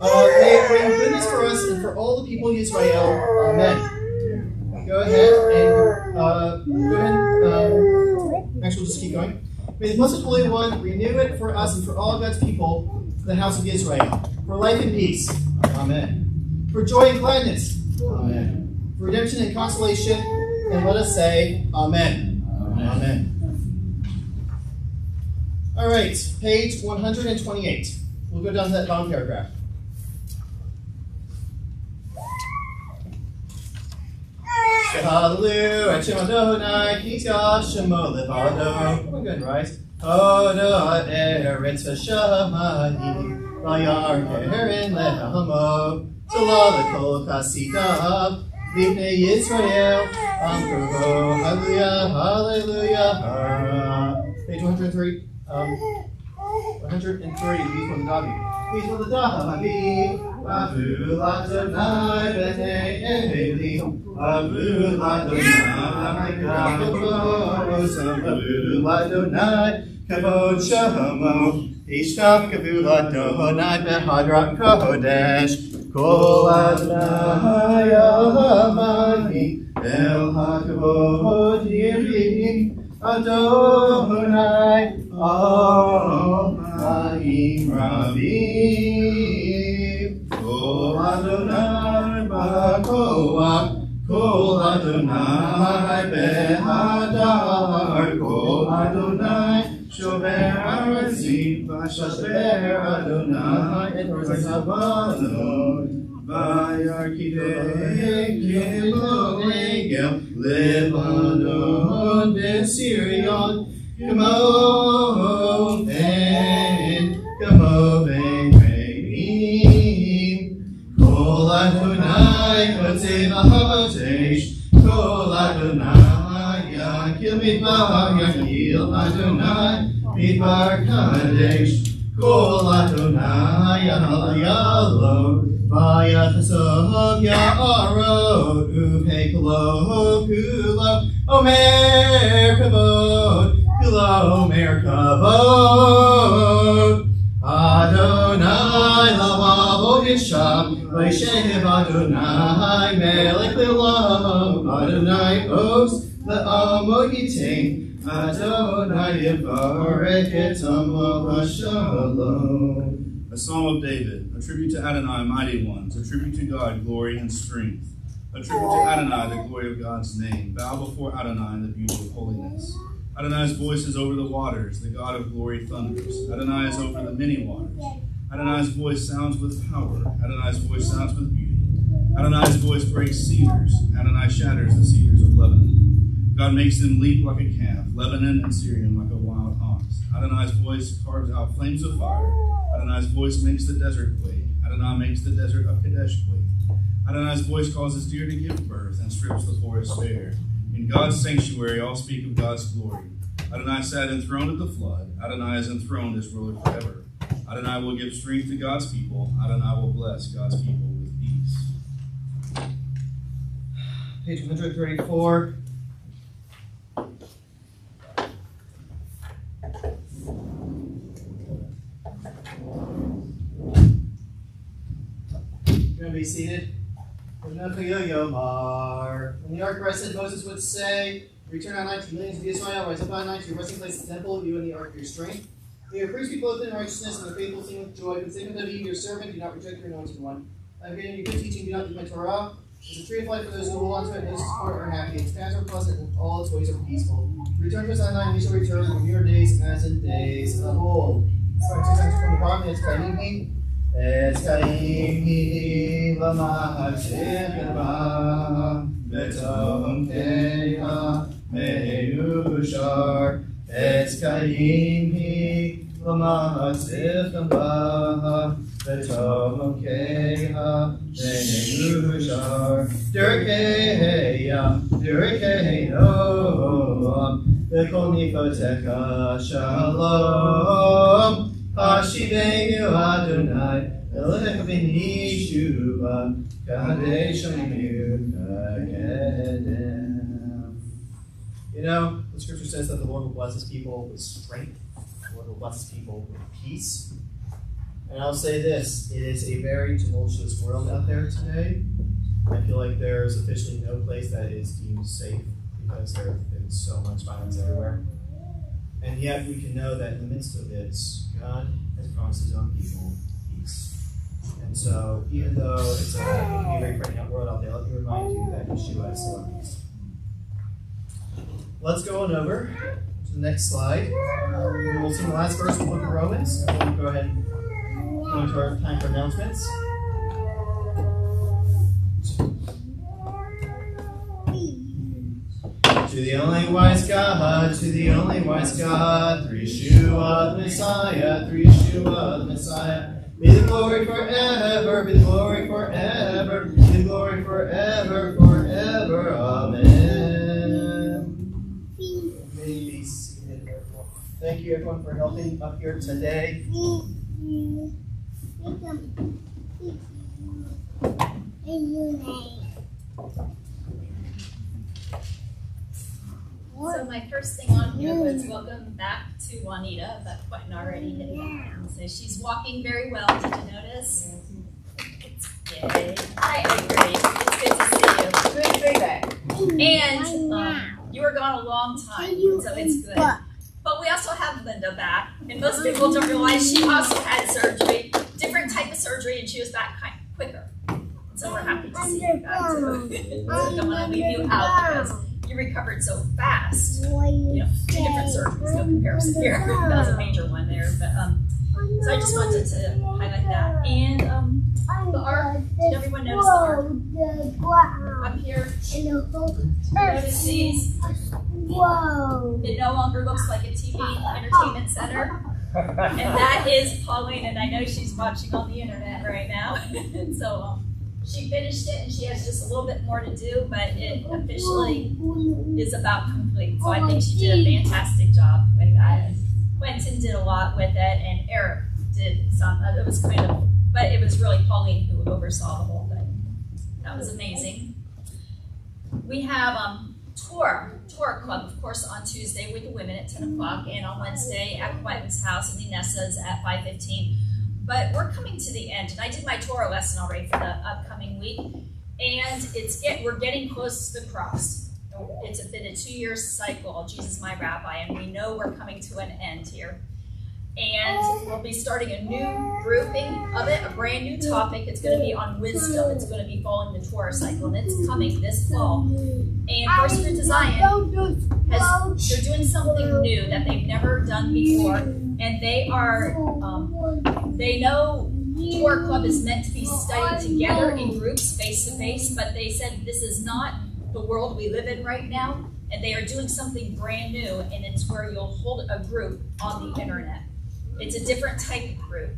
Uh, may it bring goodness for us and for all the people of Israel. Amen. Go ahead and uh, go ahead. Um, actually, we'll just keep going. May the Blessed Holy One renew it for us and for all God's people, the house of Israel, for life and peace. Amen. For joy and gladness. Amen. For redemption and consolation. And let us say, Amen. Amen. All right, page 128. We'll go down to that bottom paragraph. Hallelujah, good, Yisrael, Hallelujah, Hallelujah. Page 103. Um, 103, these from the Davi. These from the Davi. Avu Ladonai B'nei Eli. Avu Ladonai Kavod Avu Ladonai Kavod Shamo. Ishtav Kavu Ladonai Behadrat Kodesh. Kol Adonai. Adonai Almighty Rabbi Kol Adonai Bakoach Kol Adonai Behadar. Kol Adonai Shomer Aratzim Vashaber Adonai Et Rizavanon Vayarkidei Kilo Egel Lebanon Besirion Kamo Ben Kamo Ben Reim Kol Adonai Kotzev Habatesh Kol Adonai Yakil Midbar Yakil Adonai Midbar Kadesh Kol Adonai Yalo Vaya Chesov Ya'arod Upe Kolo Kulo Omer Kavod Kulo Omer Kavod Adonai Lavavo Yisham Vaishev Adonai Melech Lilam Adonai Os Le'amogitim Adonai Yevarech Et Amo A psalm of David, a tribute to Adonai, mighty ones, a tribute to God, glory and strength. A tribute to Adonai, the glory of God's name. Bow before Adonai in the beauty of holiness. Adonai's voice is over the waters, the God of glory thunders. Adonai is over the many waters. Adonai's voice sounds with power. Adonai's voice sounds with beauty. Adonai's voice breaks cedars. Adonai shatters the cedars of Lebanon. God makes them leap like a calf, Lebanon and Sirion like a wild ox. Adonai's voice carves out flames of fire. Adonai's voice makes the desert quake. Adonai makes the desert of Kadesh quake. Adonai's voice causes deer to give birth and strips the forest bare. In God's sanctuary, all speak of God's glory. Adonai sat enthroned at the flood. Adonai is enthroned as ruler forever. Adonai will give strength to God's people. Adonai will bless God's people with peace. Page 134. Everyone be seated. When the ark rested, Moses would say, Return on night to millions of Israel, rise up on night to your resting place, the temple, you and the ark your strength. May your priests be clothed in righteousness, and the faithful sing with joy. But sing unto David, your servant, do not reject your anointed one. I have given you good teaching, do not leave my Torah. It's a tree of life for those who hold on to it, and those who support are happy. Its paths are pleasant, and all its ways are peaceful. Return to Sinai, and we shall return from your days as in days of old. Sorry, two from the bottom, it's. Lama Hashem, Betom Teha, Kaimi, Lama Hashem, Betom Keha, Meushar. Dirkeya, Dirkeya, V'kol nifotecha shalom. Adonai, Kadesh You know, the scripture says that the Lord will bless his people with strength. The Lord will bless his people with peace. And I'll say this, it is a very tumultuous world out there today. I feel like there's officially no place that is deemed safe because there have been so much violence everywhere. And yet we can know that in the midst of it, God has promised his own people peace. And so even though it's a, very frightening world out there, let me remind you that Yeshua is still peace. Let's go on over to the next slide. Um, we will see the last verse of the book of Romans. We'll go ahead and go into our time for announcements. To the only wise God, to the only wise God, through Yeshua the Messiah, through Yeshua the Messiah. Be the glory forever, be the glory forever, be the glory forever, forever. Amen. You. Thank you, everyone, for helping up here today. So my first thing on here was welcome back to Juanita, but Quentin already hit it. So she's walking very well. Did you notice? Yay. I agree. It's good to see you. Good feedback. And um, you were gone a long time, so it's good. But we also have Linda back, and most people don't realize she also had surgery, different type of surgery, and she was back kind of quicker. So we're happy to see you back too. don't want to leave you out because you recovered so fast. You know, two different surgeries, no comparison here. that was a major one there, but um, so I just wanted to highlight that. And um, the ark. Did everyone notice the ark up here? Notice these? Whoa. It no longer looks like a TV entertainment center. And that is Pauline, and I know she's watching on the internet right now. so um, she finished it, and she has just a little bit more to do, but it officially is about complete. So I think she did a fantastic job with that. Quentin did a lot with it, and Eric did some. It was kind of, but it was really Pauline who oversaw the whole thing. That was amazing. We have um, Torah Torah club, of course, on Tuesday with the women at 10 o'clock, and on Wednesday at Quentin's house and Inessa's at 5:15. But we're coming to the end, and I did my Torah lesson already for the upcoming week, and it's get we're getting close to the cross. It's been a two-year cycle, Jesus my rabbi, and we know we're coming to an end here. And we'll be starting a new grouping of it, a brand new topic. It's going to be on wisdom. It's going to be following the Torah cycle, and it's coming this fall. And First Fruits of Zion has they're doing something new that they've never done before, and they are um, they know Torah Club is meant to be studied together in groups, face to face, but they said this is not the world we live in right now, and they are doing something brand new, and it's where you'll hold a group on the internet. It's a different type of group.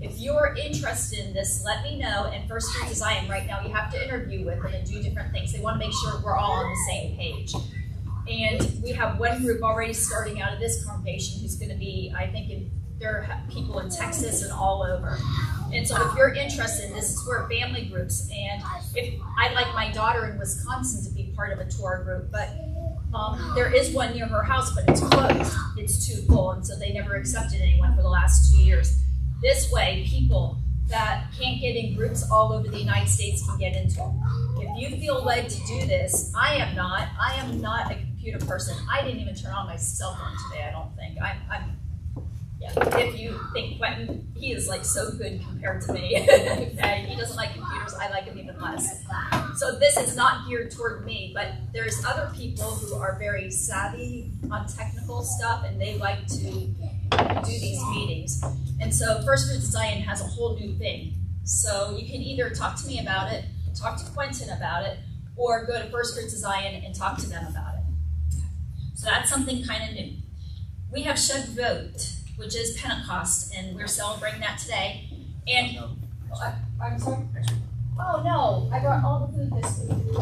If you're interested in this, let me know. And First to Zion, right now, you have to interview with them and do different things. They want to make sure we're all on the same page. And we have one group already starting out of this congregation who's going to be, I think, in, there are people in Texas and all over. And so if you're interested, this is where family groups, and if I'd like my daughter in Wisconsin to be part of a tour group, but um, there is one near her house, but it's closed. It's too full, and so they never accepted anyone for the last two years. This way, people that can't get in groups all over the United States can get into. If you feel led to do this, I am not. I am not a computer person. I didn't even turn on my cell phone today. I don't think. I'm. I'm yeah. If you think Quentin, he is like so good compared to me. okay? He doesn't like computers. I like him even less. So this is not geared toward me, but there's other people who are very savvy on technical stuff, and they like to do these meetings. And so First Fruits Zion has a whole new thing. So you can either talk to me about it, talk to Quentin about it, or go to First Fruits Zion and talk to them about it. So that's something kind of new. We have Shavuot, which is Pentecost, and we're celebrating that today. And I, I'm sorry. Oh no, I brought all the food this week.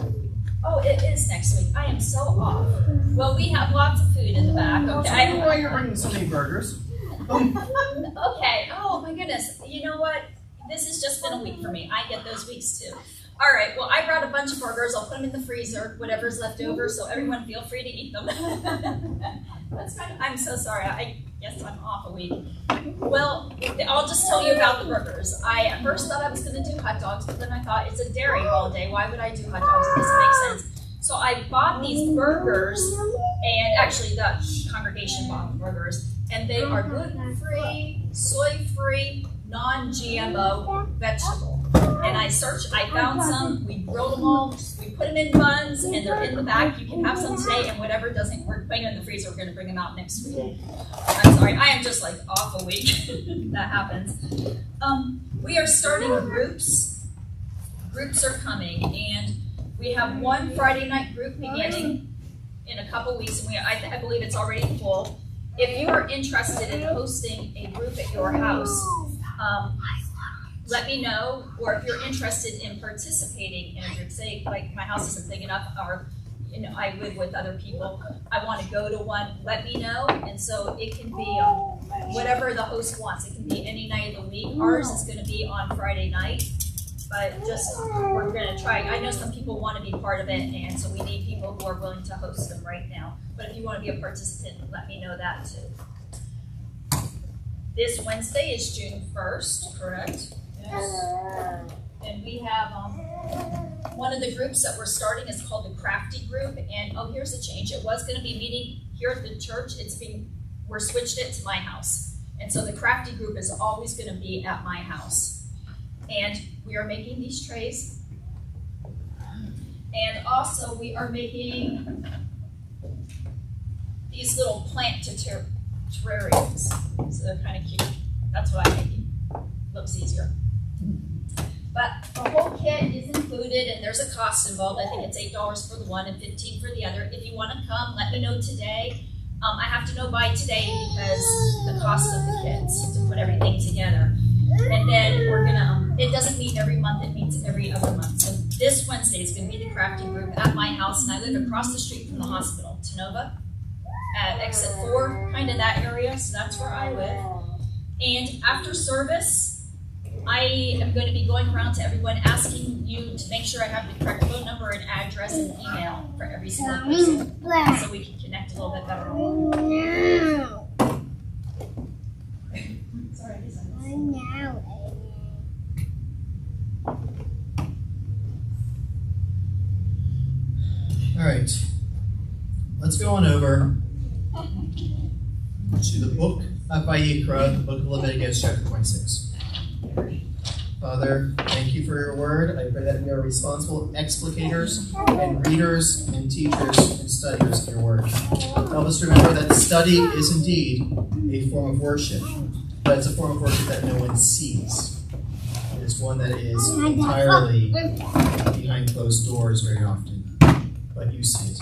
Oh, it is next week. I am so off. Well, we have lots of food in the back. I was Okay. wondering why you're bringing so many burgers. Okay. Oh my goodness. You know what? This has just been a week for me. I get those weeks too. All right. Well, I brought a bunch of burgers. I'll put them in the freezer, whatever's left over, so everyone feel free to eat them. That's. I'm so sorry. I guess I'm off a week. Well, I'll just tell you about the burgers. I at first thought I was going to do hot dogs, but then I thought it's a dairy holiday. Why would I do hot dogs? It doesn't make sense. So I bought these burgers, and actually the congregation bought the burgers, and they are gluten-free, soy-free, non-GMO vegetable. And I searched, I found some, we grilled them all, we put them in buns, and they're in the back. You can have some today, and whatever doesn't, we're putting them in the freezer. We're going to bring them out next week. I'm sorry, I am just like off a week. that happens. Um, we are starting groups. Groups are coming, and we have one Friday night group beginning in a couple weeks, and we I, I believe it's already full. If you are interested in hosting a group at your house, um, let me know. Or if you're interested in participating in a group, say like my house isn't big enough, or you know I live with other people, I want to go to one. Let me know, and so it can be um, whatever the host wants. It can be any night of the week. Ours is going to be on Friday night but just we're gonna try. I know some people want to be part of it, and so we need people who are willing to host them right now. But if you want to be a participant, let me know that too. This Wednesday is June first, correct? Yes. And we have um, one of the groups that we're starting is called the Crafty Group. And oh, here's the change. It was going to be meeting here at the church. It's being we're switched it to my house, and so the Crafty Group is always going to be at my house. And we are making these trays. And also we are making these little plant ter- terrariums. So they're kind of cute. That's what I'm making. Looks easier. But the whole kit is included and there's a cost involved. I think it's eight dollars for the one and fifteen for the other. If you want to come, let me know today. Um, I have to know by today because the cost of the kits to put everything together. And then we're gonna, um, it doesn't meet every month, it meets every other month. So this Wednesday is gonna be the crafting group at my house, and I live across the street from the hospital, Tennova, at exit four, kind of that area, so that's where I live. And after service, I am going to be going around to everyone asking you to make sure I have the correct phone number and address and email for every single person, so we can connect a little bit better. Sorry, I guess I missed. All right. Let's go on over to the book of Vayikra, the book of Leviticus, chapter 26. Father, thank you for your word. I pray that we are responsible explicators and readers and teachers and studiers of your word. Help us remember that study is indeed a form of worship, but it's a form of worship that no one sees. It is one that is entirely behind closed doors very often, but you see it.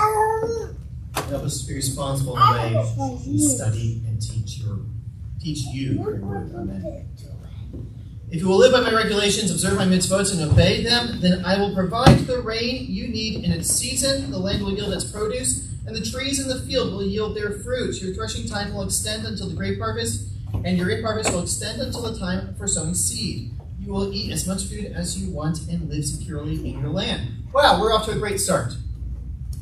Help us to be responsible in the way we study and teach your teach you your word. Amen. If you will live by my regulations, observe my mitzvot, and obey them, then I will provide the rain you need in its season. The land will yield its produce, and the trees in the field will yield their fruit. Your threshing time will extend until the grape harvest, and your grape harvest will extend until the time for sowing seed. You will eat as much food as you want and live securely in your land. Wow, we're off to a great start.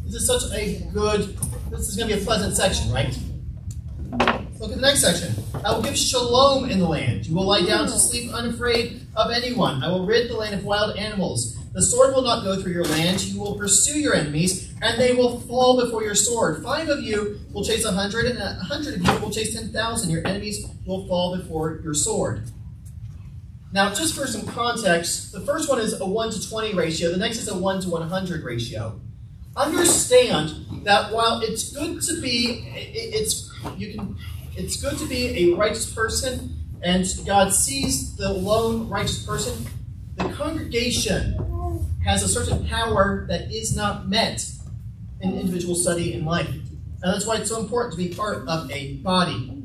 This is such a good, this is going to be a pleasant section, right? Look at the next section. I will give shalom in the land. You will lie down to sleep unafraid of anyone. I will rid the land of wild animals. The sword will not go through your land. You will pursue your enemies, and they will fall before your sword. Five of you will chase a hundred, and a hundred of you will chase ten thousand. Your enemies will fall before your sword. Now, just for some context, the first one is a 1 to 20 ratio, the next is a 1 to 100 ratio. Understand that while it's good to be it's you can it's good to be a righteous person and God sees the lone righteous person, the congregation has a certain power that is not met in individual study in life. And that's why it's so important to be part of a body.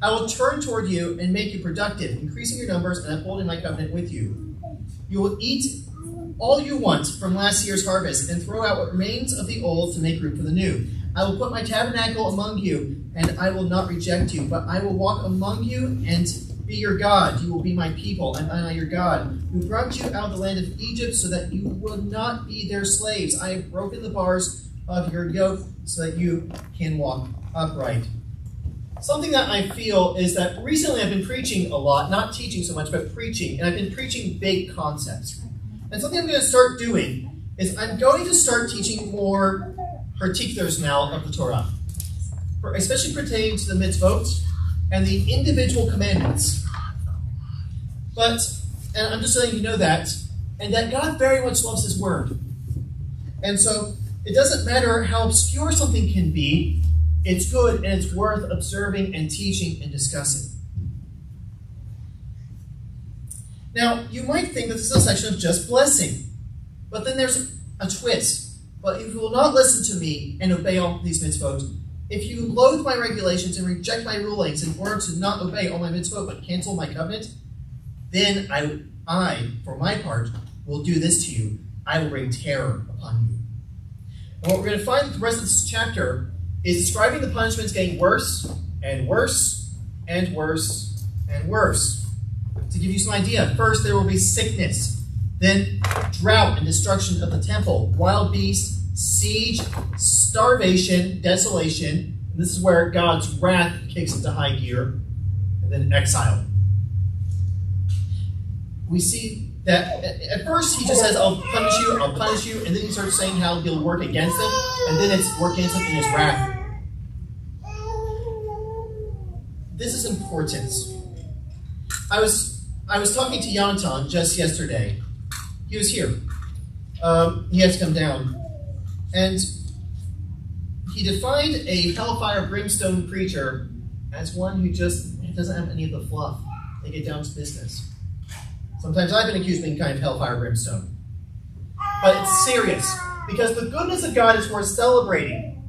I will turn toward you and make you productive, increasing your numbers and upholding my covenant with you. You will eat all you want from last year's harvest and throw out what remains of the old to make room for the new. I will put my tabernacle among you, and I will not reject you, but I will walk among you and be your God. You will be my people, and I your God, who brought you out of the land of Egypt so that you will not be their slaves. I have broken the bars of your yoke so that you can walk upright. Something that I feel is that recently I've been preaching a lot, not teaching so much, but preaching, and I've been preaching big concepts. And something I'm going to start doing is I'm going to start teaching more particulars now of the Torah, especially pertaining to the mitzvot and the individual commandments. But, and I'm just letting you know that, and that God very much loves His Word. And so, it doesn't matter how obscure something can be, it's good and it's worth observing and teaching and discussing. Now, you might think that this is a section of just blessing, but then there's a twist. But if you will not listen to me and obey all these mitzvot, if you loathe my regulations and reject my rulings in order to not obey all my mitzvot but cancel my covenant, then I, I, for my part, will do this to you. I will bring terror upon you. And what we're going to find the rest of this chapter is describing the punishments getting worse and worse and worse and worse. To give you some idea, first there will be sickness, then drought and destruction of the temple, wild beasts, siege, starvation, desolation. And this is where God's wrath kicks into high gear, and then exile. We see that at first he just says, I'll punish you, I'll punish you, and then he starts saying how he'll work against them, and then it's work against them in his wrath. This is important. I was I was talking to Yonatan just yesterday. He was here. Um, he had to come down. And he defined a hellfire brimstone preacher as one who just doesn't have any of the fluff. They get down to business. Sometimes I've been accused of being kind of hellfire brimstone. But it's serious, because the goodness of God is worth celebrating.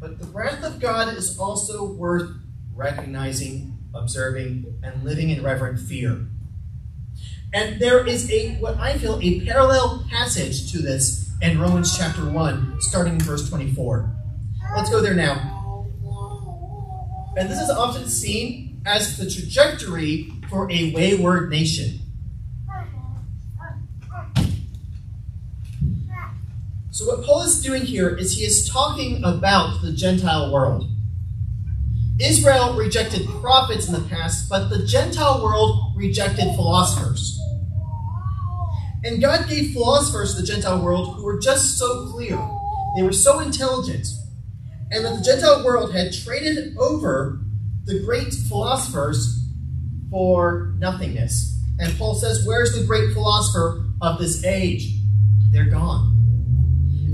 But the wrath of God is also worth recognizing, observing, and living in reverent fear. And there is a what I feel a parallel passage to this in Romans chapter 1, starting in verse 24. Let's go there now. And this is often seen as the trajectory for a wayward nation. So, what Paul is doing here is he is talking about the Gentile world. Israel rejected prophets in the past, but the Gentile world rejected philosophers. And God gave philosophers to the Gentile world who were just so clear. They were so intelligent. And that the Gentile world had traded over the great philosophers for nothingness. And Paul says, Where's the great philosopher of this age? They're gone.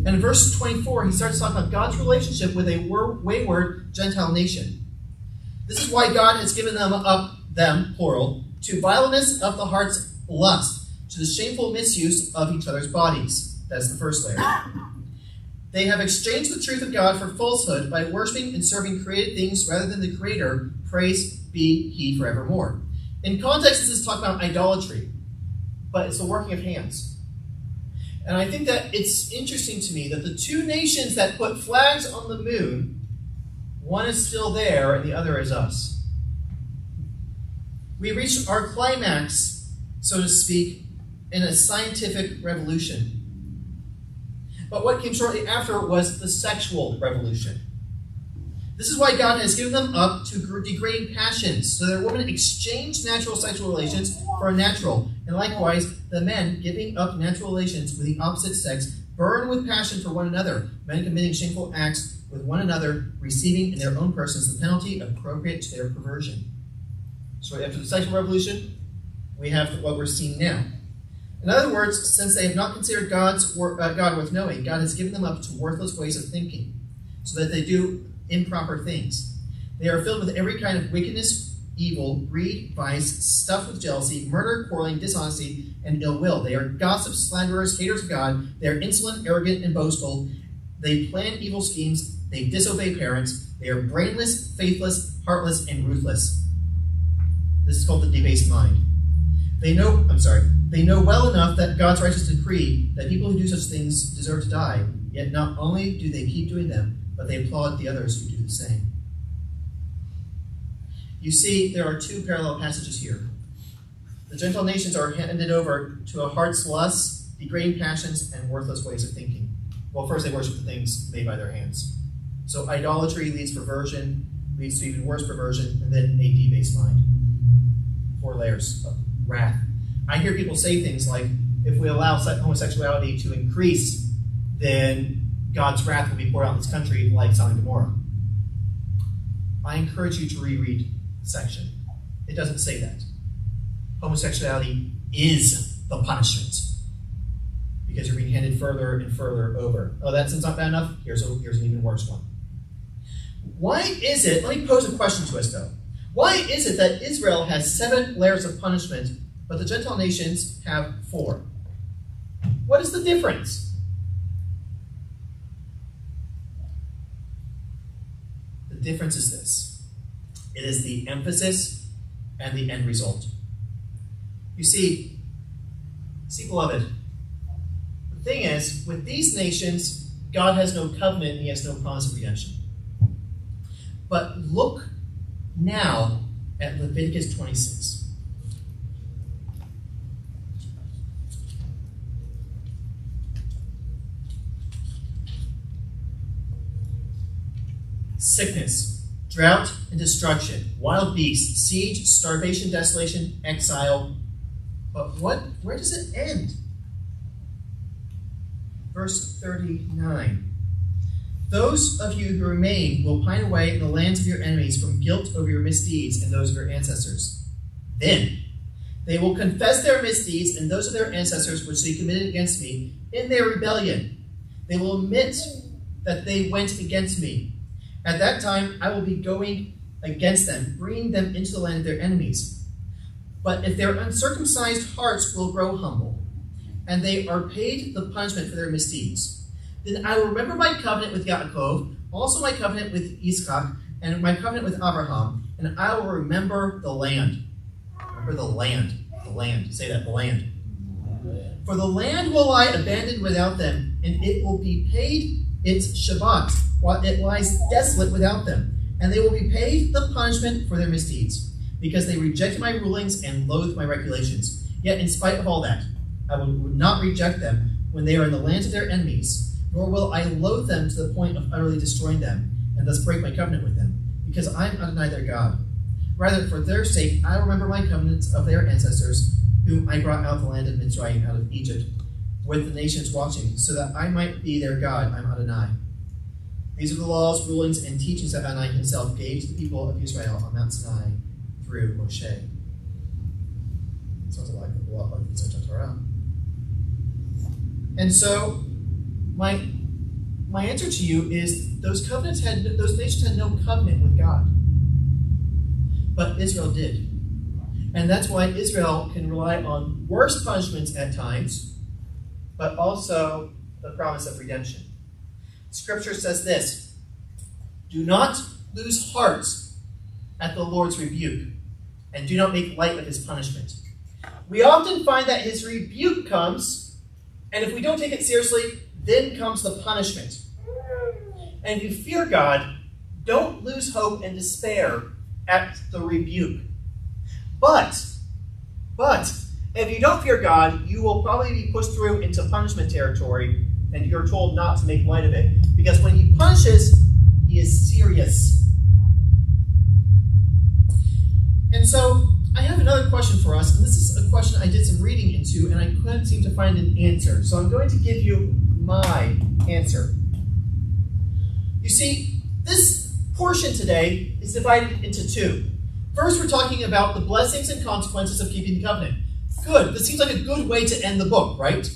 And in verse 24, he starts talking about God's relationship with a wayward Gentile nation. This is why God has given them up, them, plural, to vileness of the heart's lust, to the shameful misuse of each other's bodies. That's the first layer. They have exchanged the truth of God for falsehood by worshiping and serving created things rather than the Creator. Praise be He forevermore. In context, this is talking about idolatry, but it's the working of hands. And I think that it's interesting to me that the two nations that put flags on the moon one is still there, and the other is us. We reached our climax, so to speak, in a scientific revolution. But what came shortly after was the sexual revolution. This is why God has given them up to degrading passions, so that women exchange natural sexual relations for unnatural, and likewise the men giving up natural relations with the opposite sex burn with passion for one another, men committing shameful acts with one another, receiving in their own persons the penalty appropriate to their perversion. So after the sexual revolution, we have what we're seeing now. In other words, since they have not considered God's wor- uh, God worth knowing, God has given them up to worthless ways of thinking, so that they do improper things. They are filled with every kind of wickedness, evil, greed, vice, stuffed with jealousy, murder, quarreling, dishonesty, and ill will. They are gossips, slanderers, haters of God. They are insolent, arrogant, and boastful. They plan evil schemes. They disobey parents. They are brainless, faithless, heartless, and ruthless. This is called the debased mind. They know, I'm sorry, they know well enough that God's righteous decree that people who do such things deserve to die, yet not only do they keep doing them, but they applaud the others who do the same. You see, there are two parallel passages here. The Gentile nations are handed over to a heart's lusts, degrading passions, and worthless ways of thinking. Well, first they worship the things made by their hands. So idolatry leads perversion, leads to even worse perversion, and then a debased mind. Four layers of wrath. I hear people say things like, if we allow homosexuality to increase, then God's wrath will be poured out in this country like Sodom and Gomorrah. I encourage you to reread the section. It doesn't say that. Homosexuality is the punishment because you're being handed further and further over. Oh, that that's not bad enough? Here's, a, here's an even worse one. Why is it, let me pose a question to us though. Why is it that Israel has seven layers of punishment, but the Gentile nations have four? What is the difference? The difference is this it is the emphasis and the end result. You see, see, beloved, the thing is, with these nations, God has no covenant and he has no promise of redemption. But look now at Leviticus 26. Sickness, drought, and destruction, wild beasts, siege, starvation, desolation, exile. But what where does it end? Verse 39. Those of you who remain will pine away in the lands of your enemies from guilt over your misdeeds and those of your ancestors. Then they will confess their misdeeds and those of their ancestors which they committed against me in their rebellion. They will admit that they went against me. At that time, I will be going against them, bringing them into the land of their enemies. But if their uncircumcised hearts will grow humble, and they are paid the punishment for their misdeeds, then I will remember my covenant with Yaakov, also my covenant with Isaac, and my covenant with Abraham, and I will remember the land. Remember the land. The land. Say that, the land. For the land will lie abandoned without them, and it will be paid its Shabbat, it lies desolate without them. And they will be paid the punishment for their misdeeds, because they rejected my rulings and loathed my regulations. Yet, in spite of all that, I would not reject them when they are in the land of their enemies nor will I loathe them to the point of utterly destroying them, and thus break my covenant with them, because I am Adonai their God. Rather, for their sake, I remember my covenants of their ancestors, whom I brought out of the land of Mitzrayim, out of Egypt, with the nations watching, so that I might be their God. I'm Adonai. These are the laws, rulings, and teachings that Adonai himself gave to the people of Israel on Mount Sinai through Moshe. Sounds a like a lot like the Torah. And so my my answer to you is those covenants had those nations had no covenant with God. But Israel did. And that's why Israel can rely on worse punishments at times, but also the promise of redemption. Scripture says this Do not lose heart at the Lord's rebuke, and do not make light of his punishment. We often find that his rebuke comes, and if we don't take it seriously, then comes the punishment. And if you fear God, don't lose hope and despair at the rebuke. But, but, if you don't fear God, you will probably be pushed through into punishment territory, and you're told not to make light of it. Because when He punishes, He is serious. And so I have another question for us, and this is a question I did some reading into, and I couldn't seem to find an answer. So I'm going to give you my answer. You see, this portion today is divided into two. First, we're talking about the blessings and consequences of keeping the covenant. Good. This seems like a good way to end the book, right?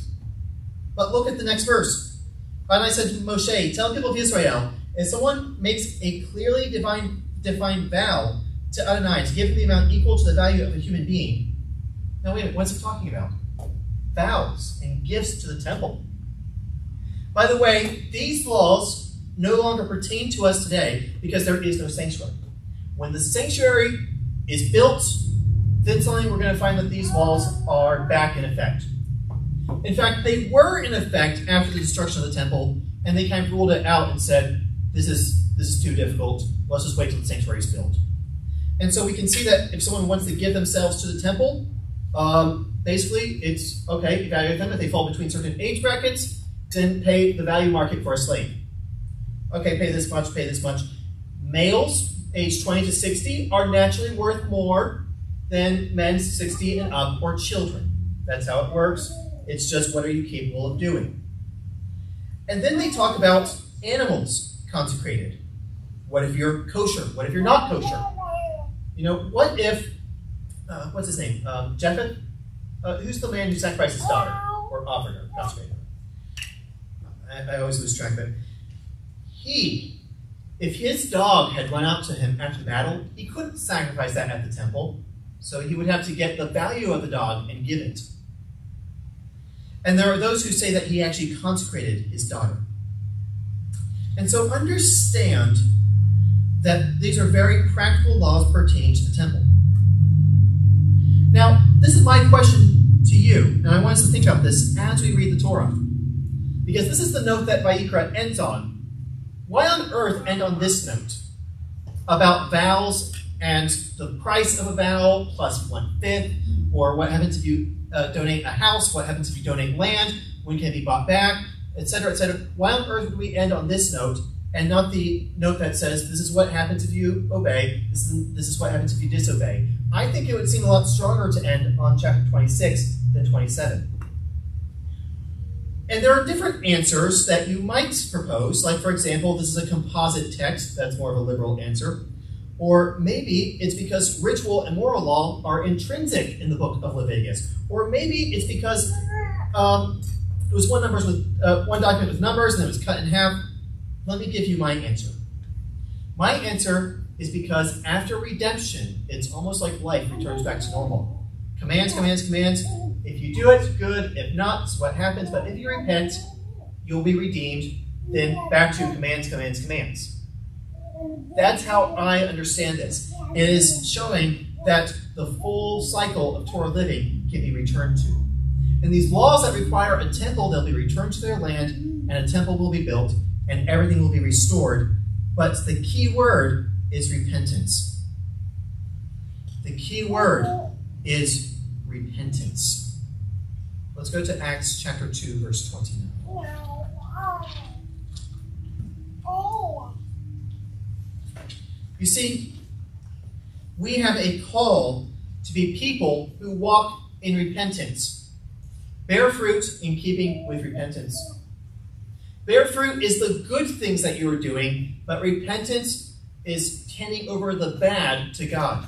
But look at the next verse. And I said to Moshe, Tell the people of Israel, if someone makes a clearly divine, defined vow to Adonai to give him the amount equal to the value of a human being. Now, wait a minute, what's it talking about? Vows and gifts to the temple. By the way, these laws no longer pertain to us today because there is no sanctuary. When the sanctuary is built, suddenly we're going to find that these laws are back in effect. In fact, they were in effect after the destruction of the temple, and they kind of ruled it out and said, "This is this is too difficult. Let's just wait till the sanctuary is built." And so we can see that if someone wants to give themselves to the temple, um, basically it's okay, evaluate them. If they fall between certain age brackets, then pay the value market for a slave. Okay, pay this much, pay this much. Males age 20 to 60 are naturally worth more than men 60 and up or children. That's how it works. It's just what are you capable of doing. And then they talk about animals consecrated. What if you're kosher? What if you're not kosher? You know, what if, uh, what's his name? Um? Uh, who's the man who sacrificed his daughter or offered her, consecrated her? I, I always lose track of it. He, if his dog had run up to him after battle, he couldn't sacrifice that at the temple. So he would have to get the value of the dog and give it. And there are those who say that he actually consecrated his daughter. And so understand that these are very practical laws pertaining to the temple. Now, this is my question to you, and I want us to think about this as we read the Torah. Because this is the note that Vayikra ends on. Why on earth end on this note about vows and the price of a vow plus one fifth, or what happens if you uh, donate a house, what happens if you donate land, when can it be bought back, etc., etc. Why on earth would we end on this note and not the note that says this is what happens if you obey, this is, this is what happens if you disobey? I think it would seem a lot stronger to end on chapter 26 than 27. And there are different answers that you might propose, like, for example, this is a composite text, that's more of a liberal answer. Or maybe it's because ritual and moral law are intrinsic in the book of Leviticus. Or maybe it's because um, it was one numbers with uh, one document with numbers and it was cut in half. Let me give you my answer. My answer is because after redemption, it's almost like life returns back to normal. Commands, commands, commands. If you do it, good. If not, it's what happens. But if you repent, you'll be redeemed. Then back to commands, commands, commands. That's how I understand this. It is showing that the full cycle of Torah living can be returned to. And these laws that require a temple, they'll be returned to their land, and a temple will be built, and everything will be restored. But the key word is repentance. The key word is repentance. Let's go to Acts chapter 2, verse 29. You see, we have a call to be people who walk in repentance, bear fruit in keeping with repentance. Bear fruit is the good things that you are doing, but repentance is handing over the bad to God.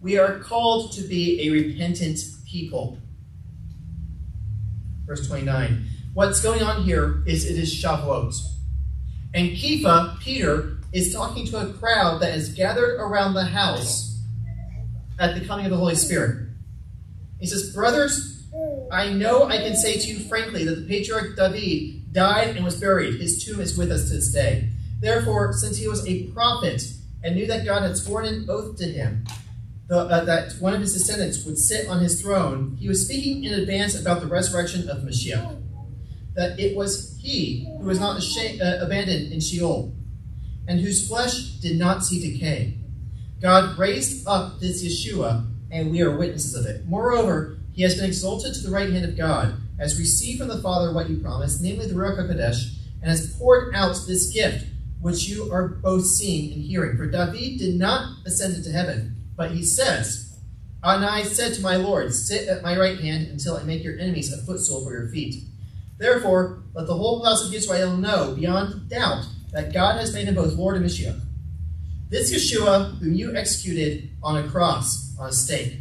We are called to be a repentant people. Verse 29. What's going on here is it is Shavuot. And Kepha, Peter, is talking to a crowd that is gathered around the house at the coming of the Holy Spirit. He says, Brothers, I know I can say to you frankly that the patriarch David died and was buried. His tomb is with us to this day. Therefore, since he was a prophet and knew that God had sworn an oath to him the, uh, that one of his descendants would sit on his throne, he was speaking in advance about the resurrection of Mashiach. That it was he who was not ashamed, uh, abandoned in Sheol and whose flesh did not see decay. God raised up this Yeshua, and we are witnesses of it. Moreover, he has been exalted to the right hand of God, has received from the Father what he promised, namely the Ruach HaKodesh, and has poured out this gift which you are both seeing and hearing. For David did not ascend into heaven, but he says, And I said to my Lord, Sit at my right hand until I make your enemies a footstool for your feet. Therefore, let the whole house of Israel know beyond doubt that God has made him both Lord and Messiah. This Yeshua, whom you executed on a cross, on a stake.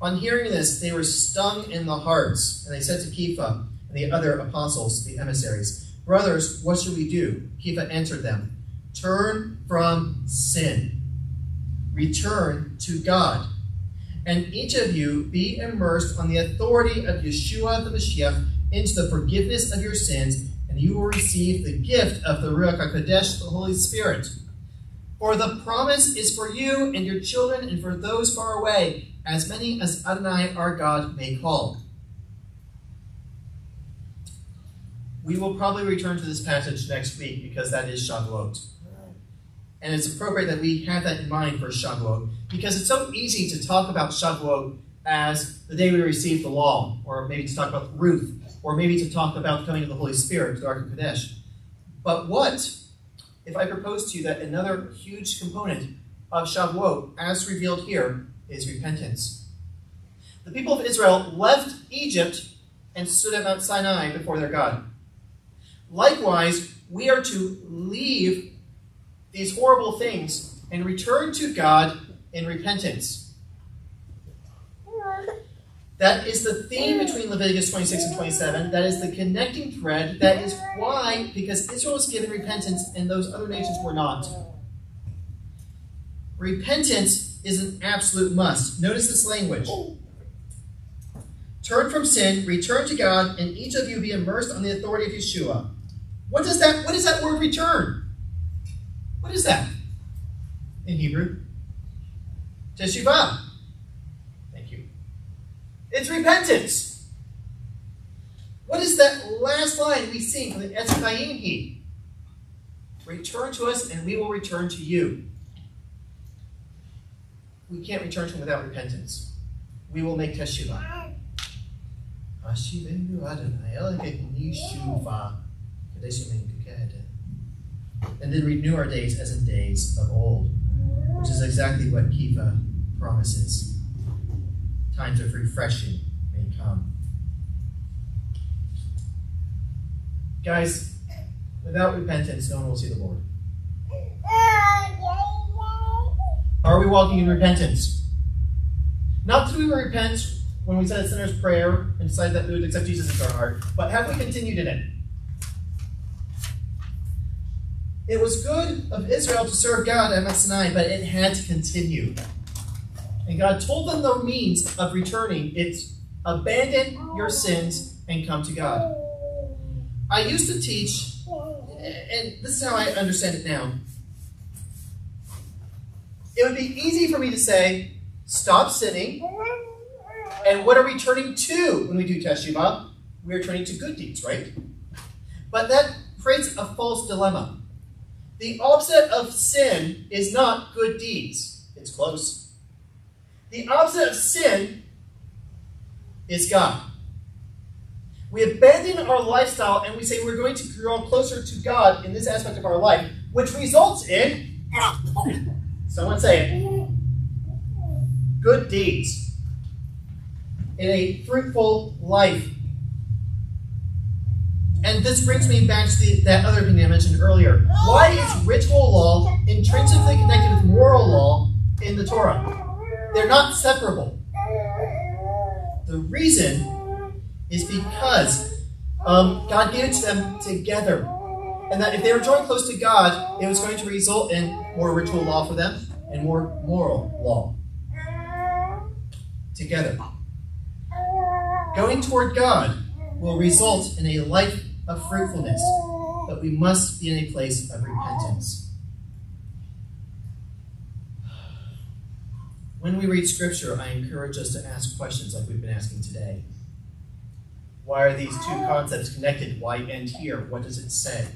On hearing this, they were stung in the hearts, and they said to Kepha and the other apostles, the emissaries, Brothers, what should we do? Kepha answered them, Turn from sin. Return to God. And each of you be immersed on the authority of Yeshua the Mashiach into the forgiveness of your sins, and you will receive the gift of the Ruach HaKodesh, the Holy Spirit. For the promise is for you and your children and for those far away, as many as Adonai our God may call. We will probably return to this passage next week because that is Shavuot. And it's appropriate that we have that in mind for Shavuot because it's so easy to talk about Shavuot as the day we received the law, or maybe to talk about Ruth, or maybe to talk about the coming of the Holy Spirit, the Ark of Kadesh. But what if I propose to you that another huge component of Shavuot, as revealed here, is repentance? The people of Israel left Egypt and stood at Mount Sinai before their God. Likewise, we are to leave these horrible things and return to God in repentance. That is the theme oh. between Leviticus 26 and 27. That is the connecting thread. That is why, because Israel was given repentance and those other nations were not. Repentance is an absolute must. Notice this language. Turn from sin, return to God, and each of you be immersed on the authority of Yeshua. What does that what is that word return? What is that in Hebrew? Teshuvah. It's repentance. What is that last line we sing from the Etz Chayim Hi? Return to us and we will return to you. We can't return to him without repentance. We will make teshuvah. And then renew our days as in days of old, which is exactly what Kepha promises. Times of refreshing may come. Guys, without repentance, no one will see the Lord. Are we walking in repentance? Not that we repent when we said a sinner's prayer and decided that we would accept Jesus into our heart, but have we continued in it? It was good of Israel to serve God at Mount Sinai, but it had to continue. And God told them the means of returning. It's abandon your sins and come to God. I used to teach, and this is how I understand it now. It would be easy for me to say, stop sinning. And what are we turning to when we do teshuvah? We're turning to good deeds, right? But that creates a false dilemma. The opposite of sin is not good deeds. It's close. The opposite of sin is God. We abandon our lifestyle and we say we're going to grow closer to God in this aspect of our life, which results in, someone say good deeds in a fruitful life. And this brings me back to the, that other thing I mentioned earlier. Why is ritual law intrinsically connected with moral law in the Torah? They're not separable. The reason is because um, God gave it to them together. And that if they were drawing close to God, it was going to result in more ritual law for them and more moral law together. Going toward God will result in a life of fruitfulness, but we must be in a place of repentance. When we read Scripture, I encourage us to ask questions like we've been asking today. Why are these two concepts connected? Why end here? What does it say?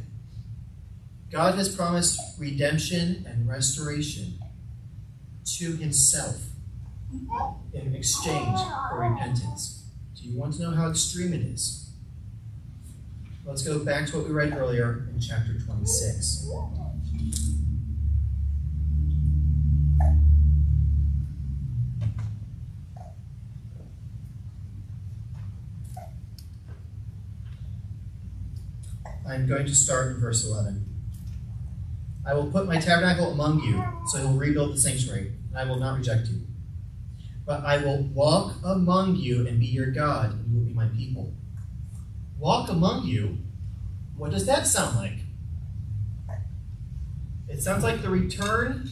God has promised redemption and restoration to himself in exchange for repentance. Do you want to know how extreme it is? Let's go back to what we read earlier in chapter 26. I'm going to start in verse 11. I will put my tabernacle among you, so I will rebuild the sanctuary, and I will not reject you. But I will walk among you and be your God, and you will be my people. Walk among you? What does that sound like? It sounds like the return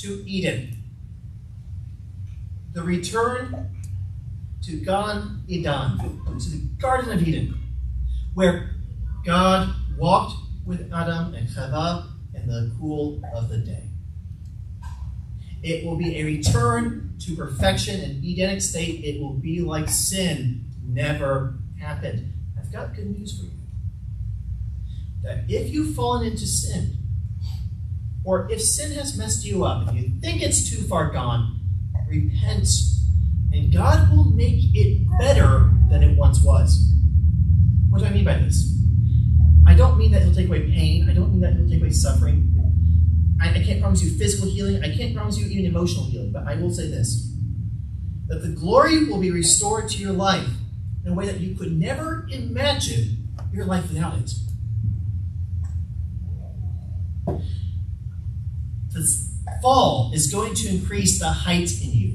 to Eden. The return to Gan Eden, to the Garden of Eden, where God walked with Adam and Chava in the cool of the day. It will be a return to perfection and Edenic state. It will be like sin never happened. I've got good news for you. That if you've fallen into sin, or if sin has messed you up and you think it's too far gone, repent, and God will make it better than it once was. What do I mean by this? I don't mean that He'll take away pain. I don't mean that He'll take away suffering. I, I can't promise you physical healing. I can't promise you even emotional healing. But I will say this that the glory will be restored to your life in a way that you could never imagine your life without it. The fall is going to increase the height in you.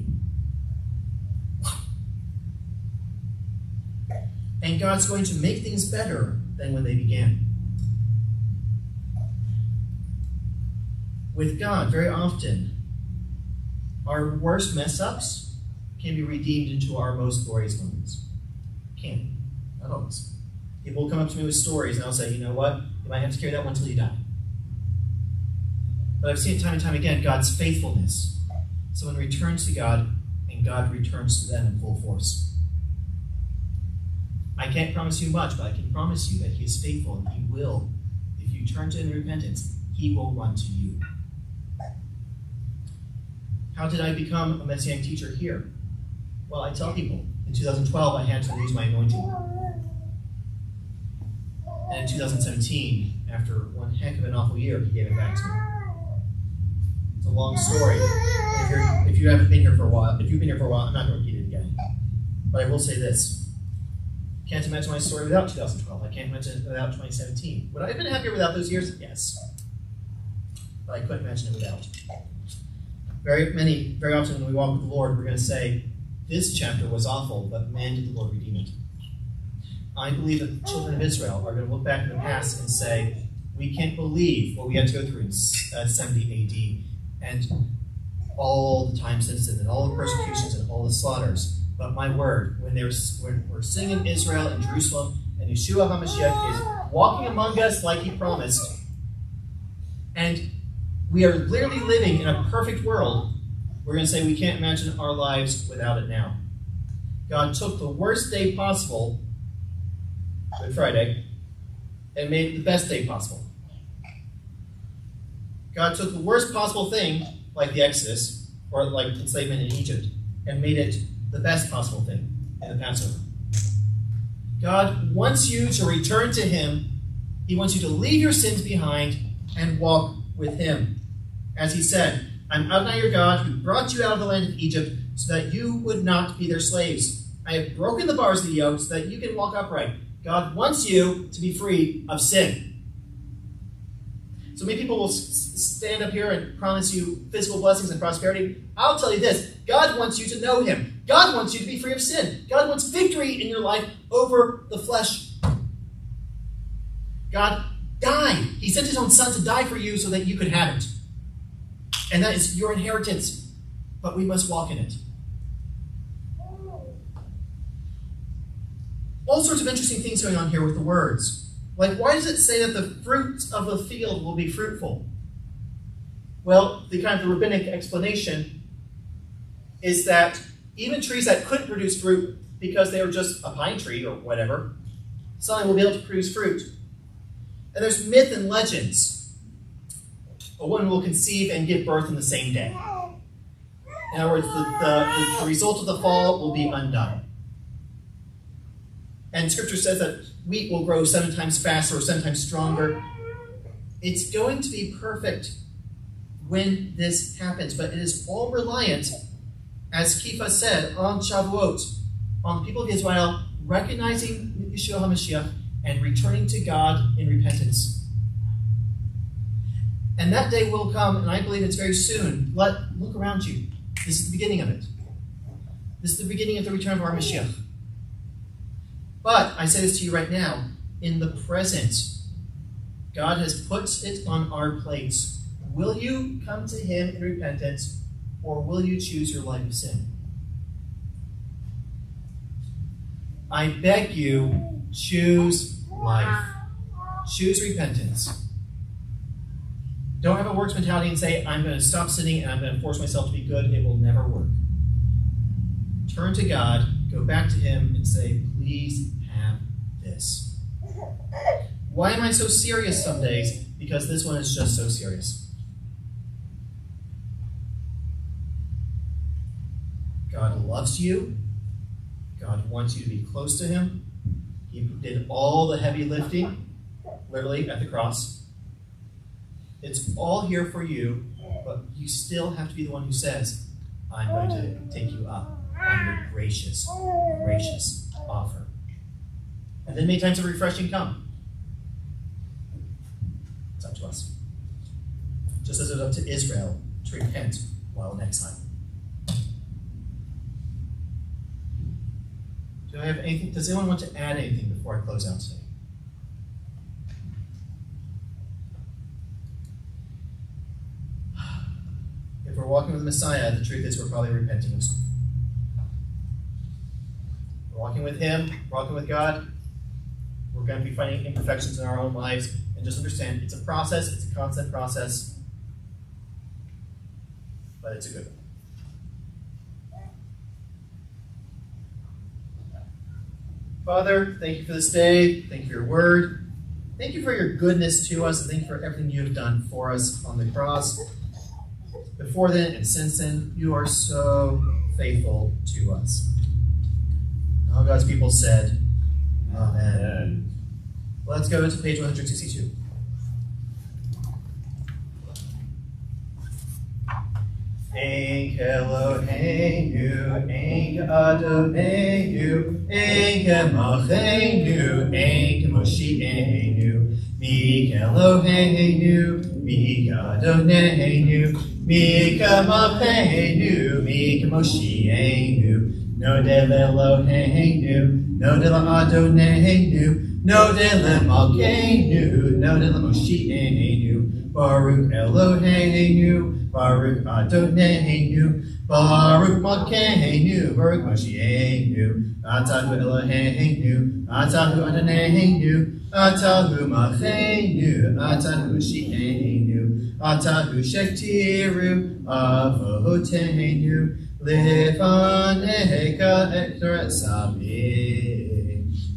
And God's going to make things better than when they began. With God, very often, our worst mess ups can be redeemed into our most glorious moments. Can. Not always. People will come up to me with stories, and I'll say, you know what? You might have to carry that one until you die. But I've seen time and time again God's faithfulness. Someone returns to God, and God returns to them in full force. I can't promise you much, but I can promise you that He is faithful and He will. If you turn to Him in repentance, He will run to you. How did I become a Messianic teacher here? Well, I tell people in 2012 I had to lose my anointing. And in 2017, after one heck of an awful year, He gave it back to me. It's a long story. If, if you haven't been here for a while, if you've been here for a while, I'm not going to repeat it again. But I will say this can't imagine my story without 2012. I can't imagine it without 2017. Would I have been happier without those years? Yes. But I couldn't imagine it without. Very many, very often when we walk with the Lord, we're going to say, this chapter was awful, but man did the Lord redeem it. I believe that the children of Israel are going to look back in the past and say, we can't believe what we had to go through in uh, 70 AD and all the time since then, and all the persecutions and all the slaughters. But my word, when, when we're singing Israel and Jerusalem, and Yeshua HaMashiach is walking among us like he promised, and we are literally living in a perfect world, we're going to say we can't imagine our lives without it now. God took the worst day possible, Good Friday, and made it the best day possible. God took the worst possible thing, like the Exodus, or like enslavement in Egypt, and made it the best possible thing in the Passover. God wants you to return to Him. He wants you to leave your sins behind and walk with Him. As He said, I'm Adonai your God who brought you out of the land of Egypt so that you would not be their slaves. I have broken the bars of the yoke so that you can walk upright. God wants you to be free of sin. So many people will stand up here and promise you physical blessings and prosperity. I'll tell you this God wants you to know Him. God wants you to be free of sin. God wants victory in your life over the flesh. God died. He sent His own Son to die for you so that you could have it. And that is your inheritance. But we must walk in it. All sorts of interesting things going on here with the words. Like, why does it say that the fruits of the field will be fruitful? Well, the kind of the rabbinic explanation is that even trees that couldn't produce fruit because they were just a pine tree or whatever, suddenly will be able to produce fruit. And there's myth and legends. A woman will conceive and give birth in the same day. In other words, the, the, the result of the fall will be undone. And scripture says that wheat will grow seven times faster or seven times stronger. It's going to be perfect when this happens, but it is all reliant, as Kepha said, on Shavuot, on the people of Israel recognizing Yeshua HaMashiach and returning to God in repentance. And that day will come, and I believe it's very soon. Let look around you. This is the beginning of it. This is the beginning of the return of our Mashiach. But I say this to you right now, in the present, God has put it on our plates. Will you come to Him in repentance, or will you choose your life of sin? I beg you, choose life. Choose repentance. Don't have a works mentality and say, I'm going to stop sinning and I'm going to force myself to be good. It will never work. Turn to God, go back to Him, and say, Please have this. Why am I so serious some days? Because this one is just so serious. God loves you. God wants you to be close to Him. He did all the heavy lifting, literally, at the cross. It's all here for you, but you still have to be the one who says, I'm going to take you up on your gracious, gracious offer. And then many times of refreshing come. It's up to us. Just as it was up to Israel to repent while in exile. Do I have anything? Does anyone want to add anything before I close out today? If we're walking with the Messiah, the truth is we're probably repenting of something. Walking with Him, walking with God. We're going to be finding imperfections in our own lives. And just understand it's a process, it's a constant process, but it's a good one. Father, thank you for this day. Thank you for your word. Thank you for your goodness to us. Thank you for everything you have done for us on the cross. Before then and since then, you are so faithful to us. All God's people said, Amen. Let's go to page 162. Enk Eloheinu, Enk Adoneinu, Enk Malcheinu, Enk Moshienu, Mik Eloheinu, Mik Adoneinu, Mik Malcheinu, Mik Moshienu, Nodel Eloheinu, Nodel Adoneinu, Nodel Malcheinu, Nodel Moshienu, Baruch Eloheinu, Baruch Adonai, Baruch Malkeinu, Baruch Moshienu, Atahu Eloheinu, Atahu Adonai, Atahu Malkeinu, Atahu Shienu, Atahu Shektiru, Avoteinu.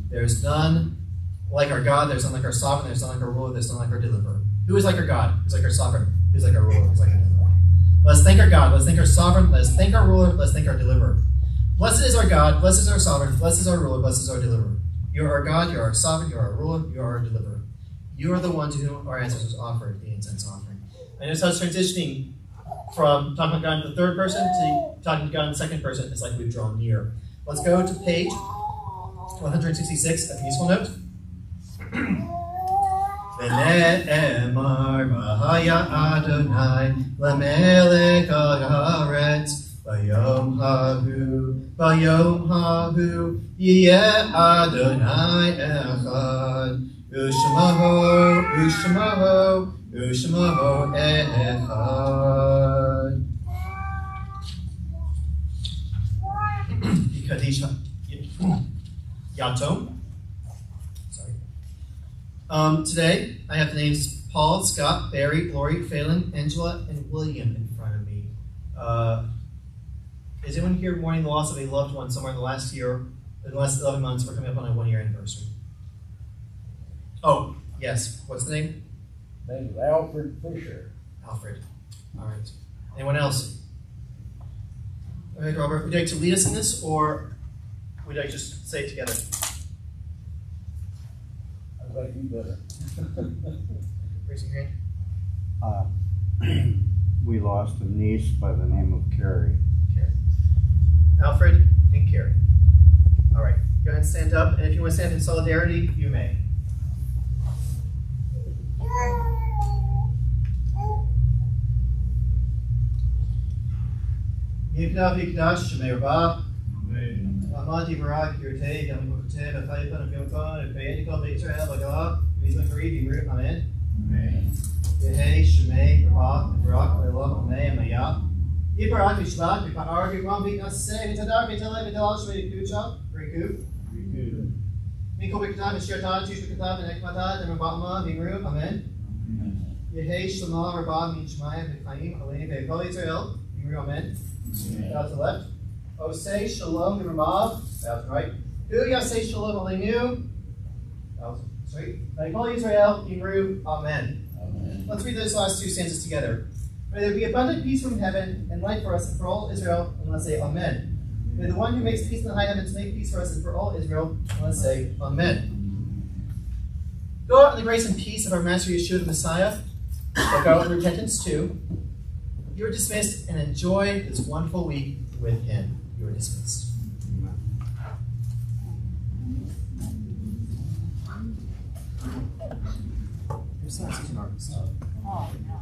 There's none like our God, there's none like our sovereign, there's none like our ruler, there's none like our deliverer. Who is like our God? Who's like our sovereign? Who's like our ruler? Who's like our deliverer? Let's thank our God. Let's thank our sovereign. Let's thank our ruler. Let's thank our deliverer. Blessed is our God. Blessed is our sovereign. Blessed is our ruler. Blessed is our deliverer. You are our God. You are our sovereign. You are our ruler. You are our deliverer. You are the one to whom our ancestors offered the incense offering. I notice how it's transitioning from talking to God in the third person to talking to God in the second person it's like we've drawn near. Let's go to page 166, a musical note. Vene'emar Mahaya Adonai Lamelech Haaretz Bayom Hahu Bayom Hahu Yeh Adonai Echad Ushmaho Ushmaho ושמהו, ושמהו אחד. Kaddish Yatom. Sorry. Um, today, I have the names Paul, Scott, Barry, Lori, Phelan, Angela, and William in front of me. Uh, is anyone here mourning the loss of a loved one somewhere in the last year, in the last 11 months? We're coming up on a one year anniversary. Oh, yes. What's the name? Name's Alfred Fisher. Alfred. All right. Anyone else? All right, Robert, would you like to lead us in this, or would you like to just say it together? think you better. Raising your hand. Uh, we lost a niece by the name of Carrie. Carrie. Alfred and Carrie. All right, go ahead and stand up. And if you want to stand in solidarity, you may. Yivna Viknash Shemerba, Amati Barak Yurte, Yamukute, Bethaipan, and Yokon, and Payanical, Israel, Bagala, Vizma Kari, Root, Amen. Yehe, Shemay, Barak, Barak, Elam, Amay, Amaya. Yibarak, Vishvat, Vipar, Vipam, Viknas, Say, Vitadar, Vitale, Vital, Shmay, Kucha, Riku. Miko Vikatan, Vishirtan, Tish Vikatan, and Ekmata, and Rabama, Vimru, Amen. Yehe, Shema, Rabam, Mishmaya, Vikaim, Aleni, Vekol, Israel, Vimru, Amen. Bow to the left. Oh, say shalom to Ramav. Bow to the right. Uya say shalom aleinu. Bow to straight. Vayikol Israel, Imru, Amen. Amen. Let's read those last two stanzas together. May there be abundant peace from heaven and light for us and for all Israel, and let's say Amen. May the one who makes peace in the high heavens make peace for us and for all Israel, and let's say Amen. Go out in the grace and peace of our Master Yeshua the Messiah. Go out in repentance too. You are dismissed and enjoy this wonderful week with Him. You are dismissed. Your son's is nervous. Oh, no.